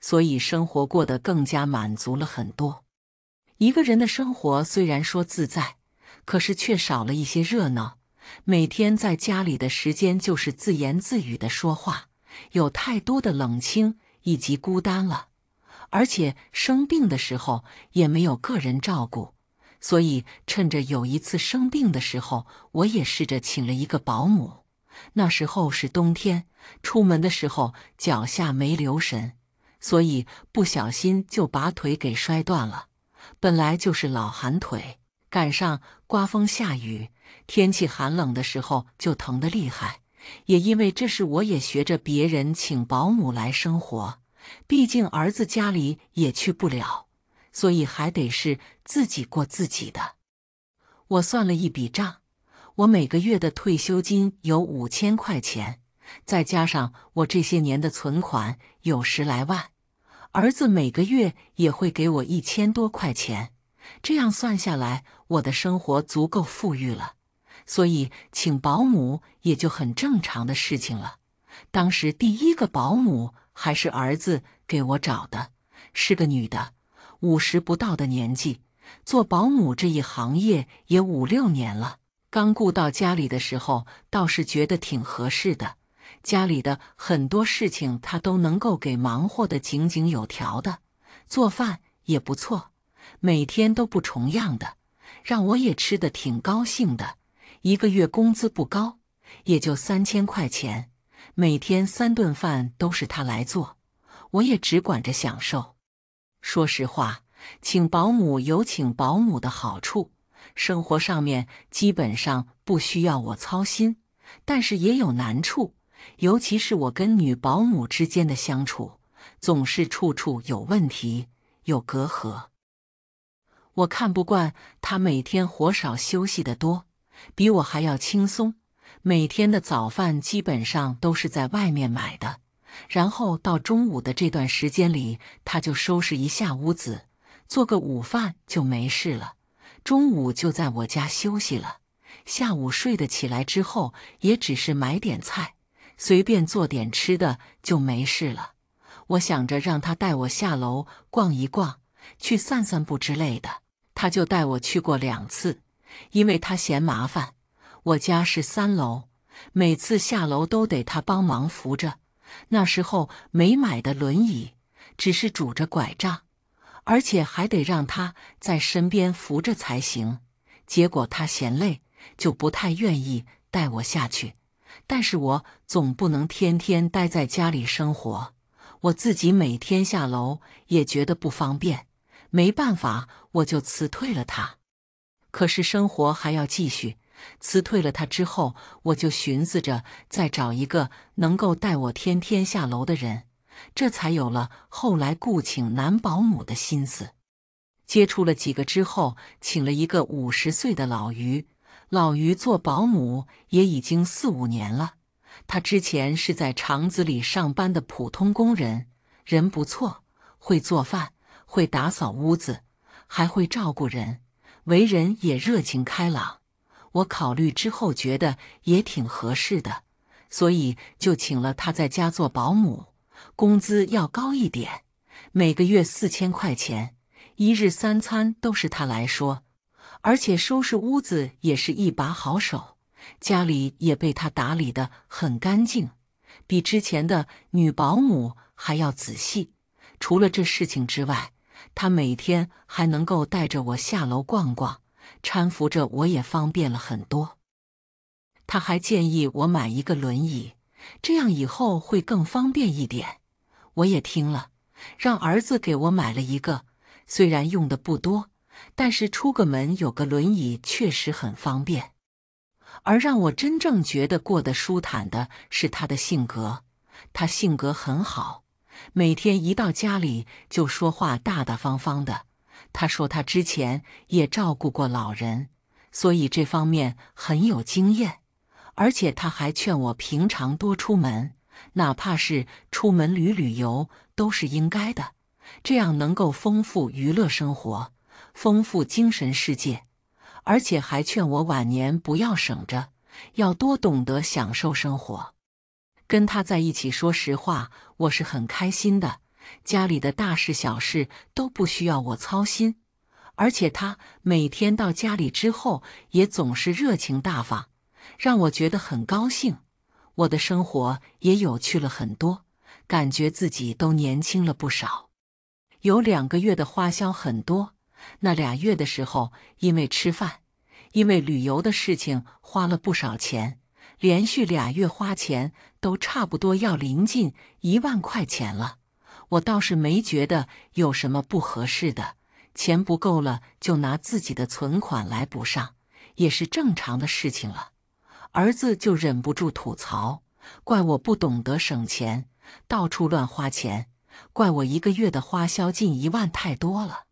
所以生活过得更加满足了很多。一个人的生活虽然说自在，可是却少了一些热闹。每天在家里的时间就是自言自语的说话，有太多的冷清以及孤单了。而且生病的时候也没有个人照顾，所以趁着有一次生病的时候，我也试着请了一个保姆。那时候是冬天，出门的时候脚下没留神，所以不小心就把腿给摔断了。本来就是老寒腿，赶上刮风下雨。天气寒冷的时候就疼得厉害，也因为这是我也学着别人请保姆来生活，毕竟儿子家里也去不了，所以还得是自己过自己的。我算了一笔账，我每个月的退休金有五千块钱，再加上我这些年的存款有十来万，儿子每个月也会给我一千多块钱，这样算下来，我的生活足够富裕了。所以请保姆也就很正常的事情了。当时第一个保姆还是儿子给我找的，是个女的，五十不到的年纪，做保姆这一行业也五六年了。刚雇到家里的时候，倒是觉得挺合适的，家里的很多事情她都能够给忙活的井井有条的，做饭也不错，每天都不重样的，让我也吃的挺高兴的。一个月工资不高，也就三千块钱，每天三顿饭都是他来做，我也只管着享受。说实话，请保姆有请保姆的好处，生活上面基本上不需要我操心，但是也有难处，尤其是我跟女保姆之间的相处，总是处处有问题，有隔阂。我看不惯她每天活少休息的多。比我还要轻松，每天的早饭基本上都是在外面买的，然后到中午的这段时间里，他就收拾一下屋子，做个午饭就没事了。中午就在我家休息了，下午睡得起来之后，也只是买点菜，随便做点吃的就没事了。我想着让他带我下楼逛一逛，去散散步之类的，他就带我去过两次。因为他嫌麻烦，我家是三楼，每次下楼都得他帮忙扶着。那时候没买的轮椅，只是拄着拐杖，而且还得让他在身边扶着才行。结果他嫌累，就不太愿意带我下去。但是我总不能天天待在家里生活，我自己每天下楼也觉得不方便，没办法，我就辞退了他。可是生活还要继续，辞退了他之后，我就寻思着再找一个能够带我天天下楼的人，这才有了后来雇请男保姆的心思。接触了几个之后，请了一个五十岁的老于，老于做保姆也已经四五年了。他之前是在厂子里上班的普通工人，人不错，会做饭，会打扫屋子，还会照顾人。为人也热情开朗，我考虑之后觉得也挺合适的，所以就请了他在家做保姆，工资要高一点，每个月四千块钱，一日三餐都是他来说，而且收拾屋子也是一把好手，家里也被他打理的很干净，比之前的女保姆还要仔细。除了这事情之外。他每天还能够带着我下楼逛逛，搀扶着我也方便了很多。他还建议我买一个轮椅，这样以后会更方便一点。我也听了，让儿子给我买了一个。虽然用的不多，但是出个门有个轮椅确实很方便。而让我真正觉得过得舒坦的是他的性格。他性格很好，每天一到家里就说话大大方方的。他说他之前也照顾过老人，所以这方面很有经验。而且他还劝我平常多出门，哪怕是出门旅旅游都是应该的，这样能够丰富娱乐生活，丰富精神世界。而且还劝我晚年不要省着，要多懂得享受生活。跟他在一起，说实话，我是很开心的。家里的大事小事都不需要我操心，而且他每天到家里之后也总是热情大方，让我觉得很高兴。我的生活也有趣了很多，感觉自己都年轻了不少。有两个月的花销很多，那俩月的时候，因为吃饭、因为旅游的事情花了不少钱，连续俩月花钱都差不多要临近一万块钱了。我倒是没觉得有什么不合适的，钱不够了就拿自己的存款来补上，也是正常的事情了。儿子就忍不住吐槽，怪我不懂得省钱，到处乱花钱，怪我一个月的花销近一万太多了。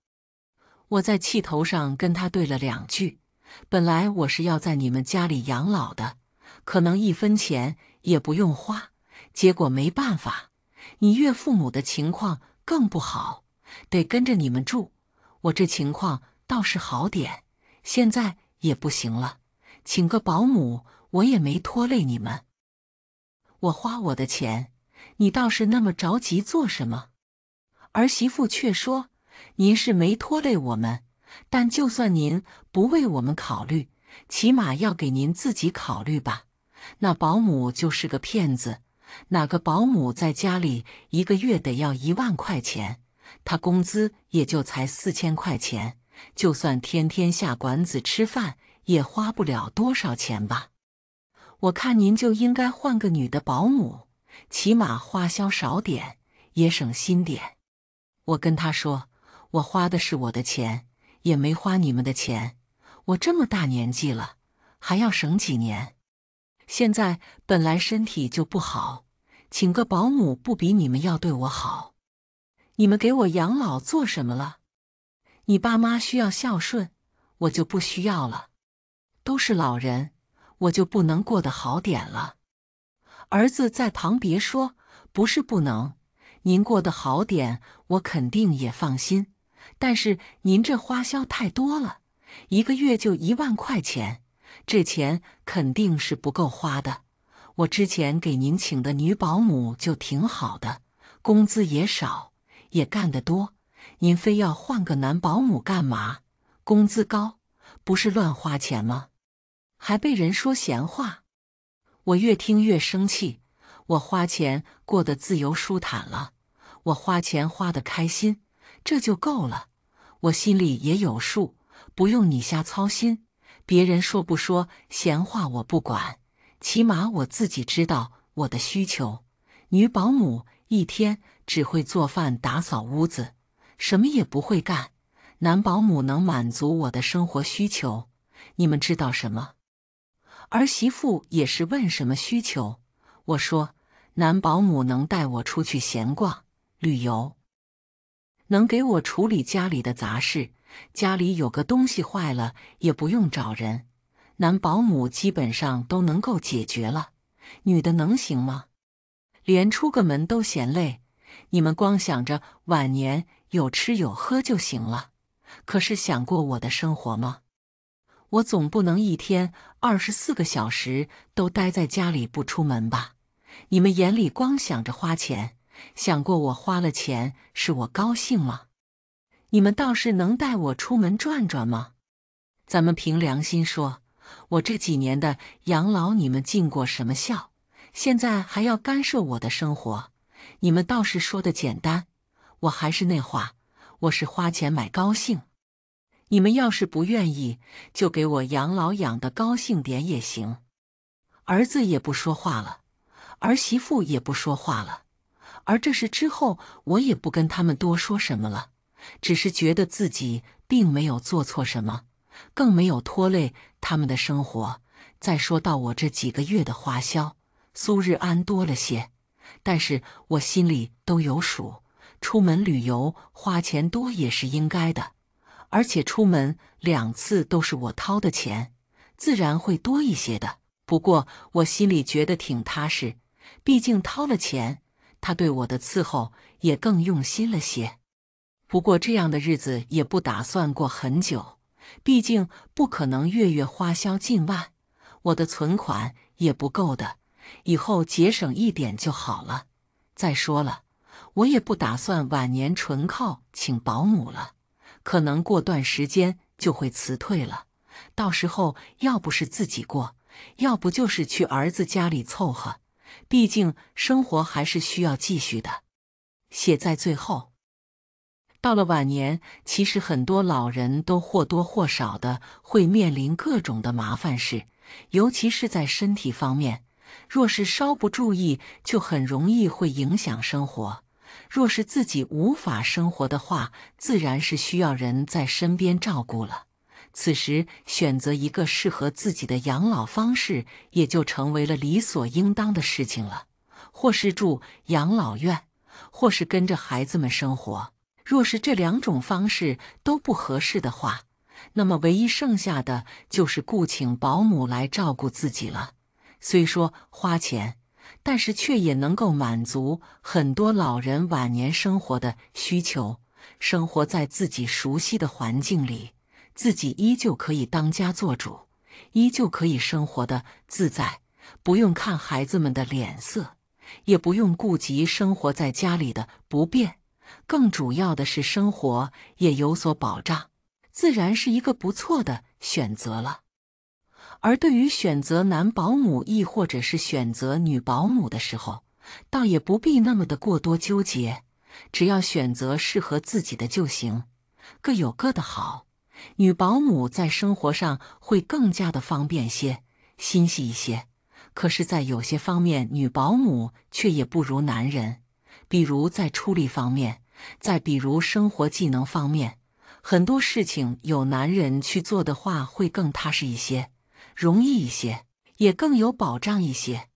我在气头上跟他对了两句，本来我是要在你们家里养老的，可能一分钱也不用花，结果没办法。你岳父母的情况更不好，得跟着你们住。我这情况倒是好点，现在也不行了，请个保姆我也没拖累你们。我花我的钱，你倒是那么着急做什么？儿媳妇却说：“您是没拖累我们，但就算您不为我们考虑，起码要给您自己考虑吧。那保姆就是个骗子。”哪个保姆在家里一个月得要一万块钱？他工资也就才四千块钱，就算天天下馆子吃饭，也花不了多少钱吧？我看您就应该换个女的保姆，起码花销少点，也省心点。我跟他说，我花的是我的钱，也没花你们的钱。我这么大年纪了，还要省几年？现在本来身体就不好，请个保姆不比你们要对我好。你们给我养老做什么了？你爸妈需要孝顺，我就不需要了。都是老人，我就不能过得好点了？儿子在旁别说，不是不能，您过得好点，我肯定也放心。但是您这花销太多了，一个月就一万块钱。这钱肯定是不够花的。我之前给您请的女保姆就挺好的，工资也少，也干得多。您非要换个男保姆干嘛？工资高，不是乱花钱吗？还被人说闲话。我越听越生气。我花钱过得自由舒坦了，我花钱花得开心，这就够了。我心里也有数，不用你瞎操心。别人说不说闲话我不管，起码我自己知道我的需求。女保姆一天只会做饭、打扫屋子，什么也不会干。男保姆能满足我的生活需求。你们知道什么？儿媳妇也是问什么需求？我说男保姆能带我出去闲逛、旅游，能给我处理家里的杂事。家里有个东西坏了，也不用找人，男保姆基本上都能够解决了。女的能行吗？连出个门都嫌累，你们光想着晚年有吃有喝就行了，可是想过我的生活吗？我总不能一天二十四个小时都待在家里不出门吧？你们眼里光想着花钱，想过我花了钱是我高兴吗？你们倒是能带我出门转转吗？咱们凭良心说，我这几年的养老，你们尽过什么孝？现在还要干涉我的生活？你们倒是说的简单。我还是那话，我是花钱买高兴。你们要是不愿意，就给我养老养的高兴点也行。儿子也不说话了，儿媳妇也不说话了。而这事之后，我也不跟他们多说什么了。只是觉得自己并没有做错什么，更没有拖累他们的生活，再说到我这几个月的花销，苏日安多了些，但是我心里都有数。出门旅游花钱多也是应该的，而且出门两次都是我掏的钱，自然会多一些的。不过我心里觉得挺踏实，毕竟掏了钱，他对我的伺候也更用心了些。不过这样的日子也不打算过很久，毕竟不可能月月花销近万，我的存款也不够的，以后节省一点就好了。再说了，我也不打算晚年纯靠请保姆了，可能过段时间就会辞退了。到时候要不是自己过，要不就是去儿子家里凑合，毕竟生活还是需要继续的。写在最后。到了晚年，其实很多老人都或多或少的会面临各种的麻烦事，尤其是在身体方面。若是稍不注意，就很容易会影响生活。若是自己无法生活的话，自然是需要人在身边照顾了。此时选择一个适合自己的养老方式，也就成为了理所应当的事情了。或是住养老院，或是跟着孩子们生活。若是这两种方式都不合适的话，那么唯一剩下的就是雇请保姆来照顾自己了。虽说花钱，但是却也能够满足很多老人晚年生活的需求。生活在自己熟悉的环境里，自己依旧可以当家做主，依旧可以生活的自在，不用看孩子们的脸色，也不用顾及生活在家里的不便。更主要的是，生活也有所保障，自然是一个不错的选择了。而对于选择男保姆，亦或者是选择女保姆的时候，倒也不必那么的过多纠结，只要选择适合自己的就行，各有各的好。女保姆在生活上会更加的方便些、心细一些，可是，在有些方面，女保姆却也不如男人。比如在出力方面，再比如生活技能方面，很多事情有男人去做的话，会更踏实一些，容易一些，也更有保障一些。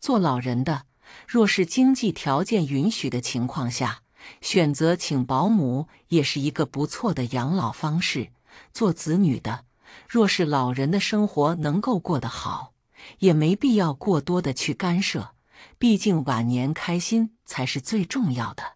做老人的，若是经济条件允许的情况下，选择请保姆也是一个不错的养老方式。做子女的，若是老人的生活能够过得好，也没必要过多的去干涉。毕竟晚年开心才是最重要的。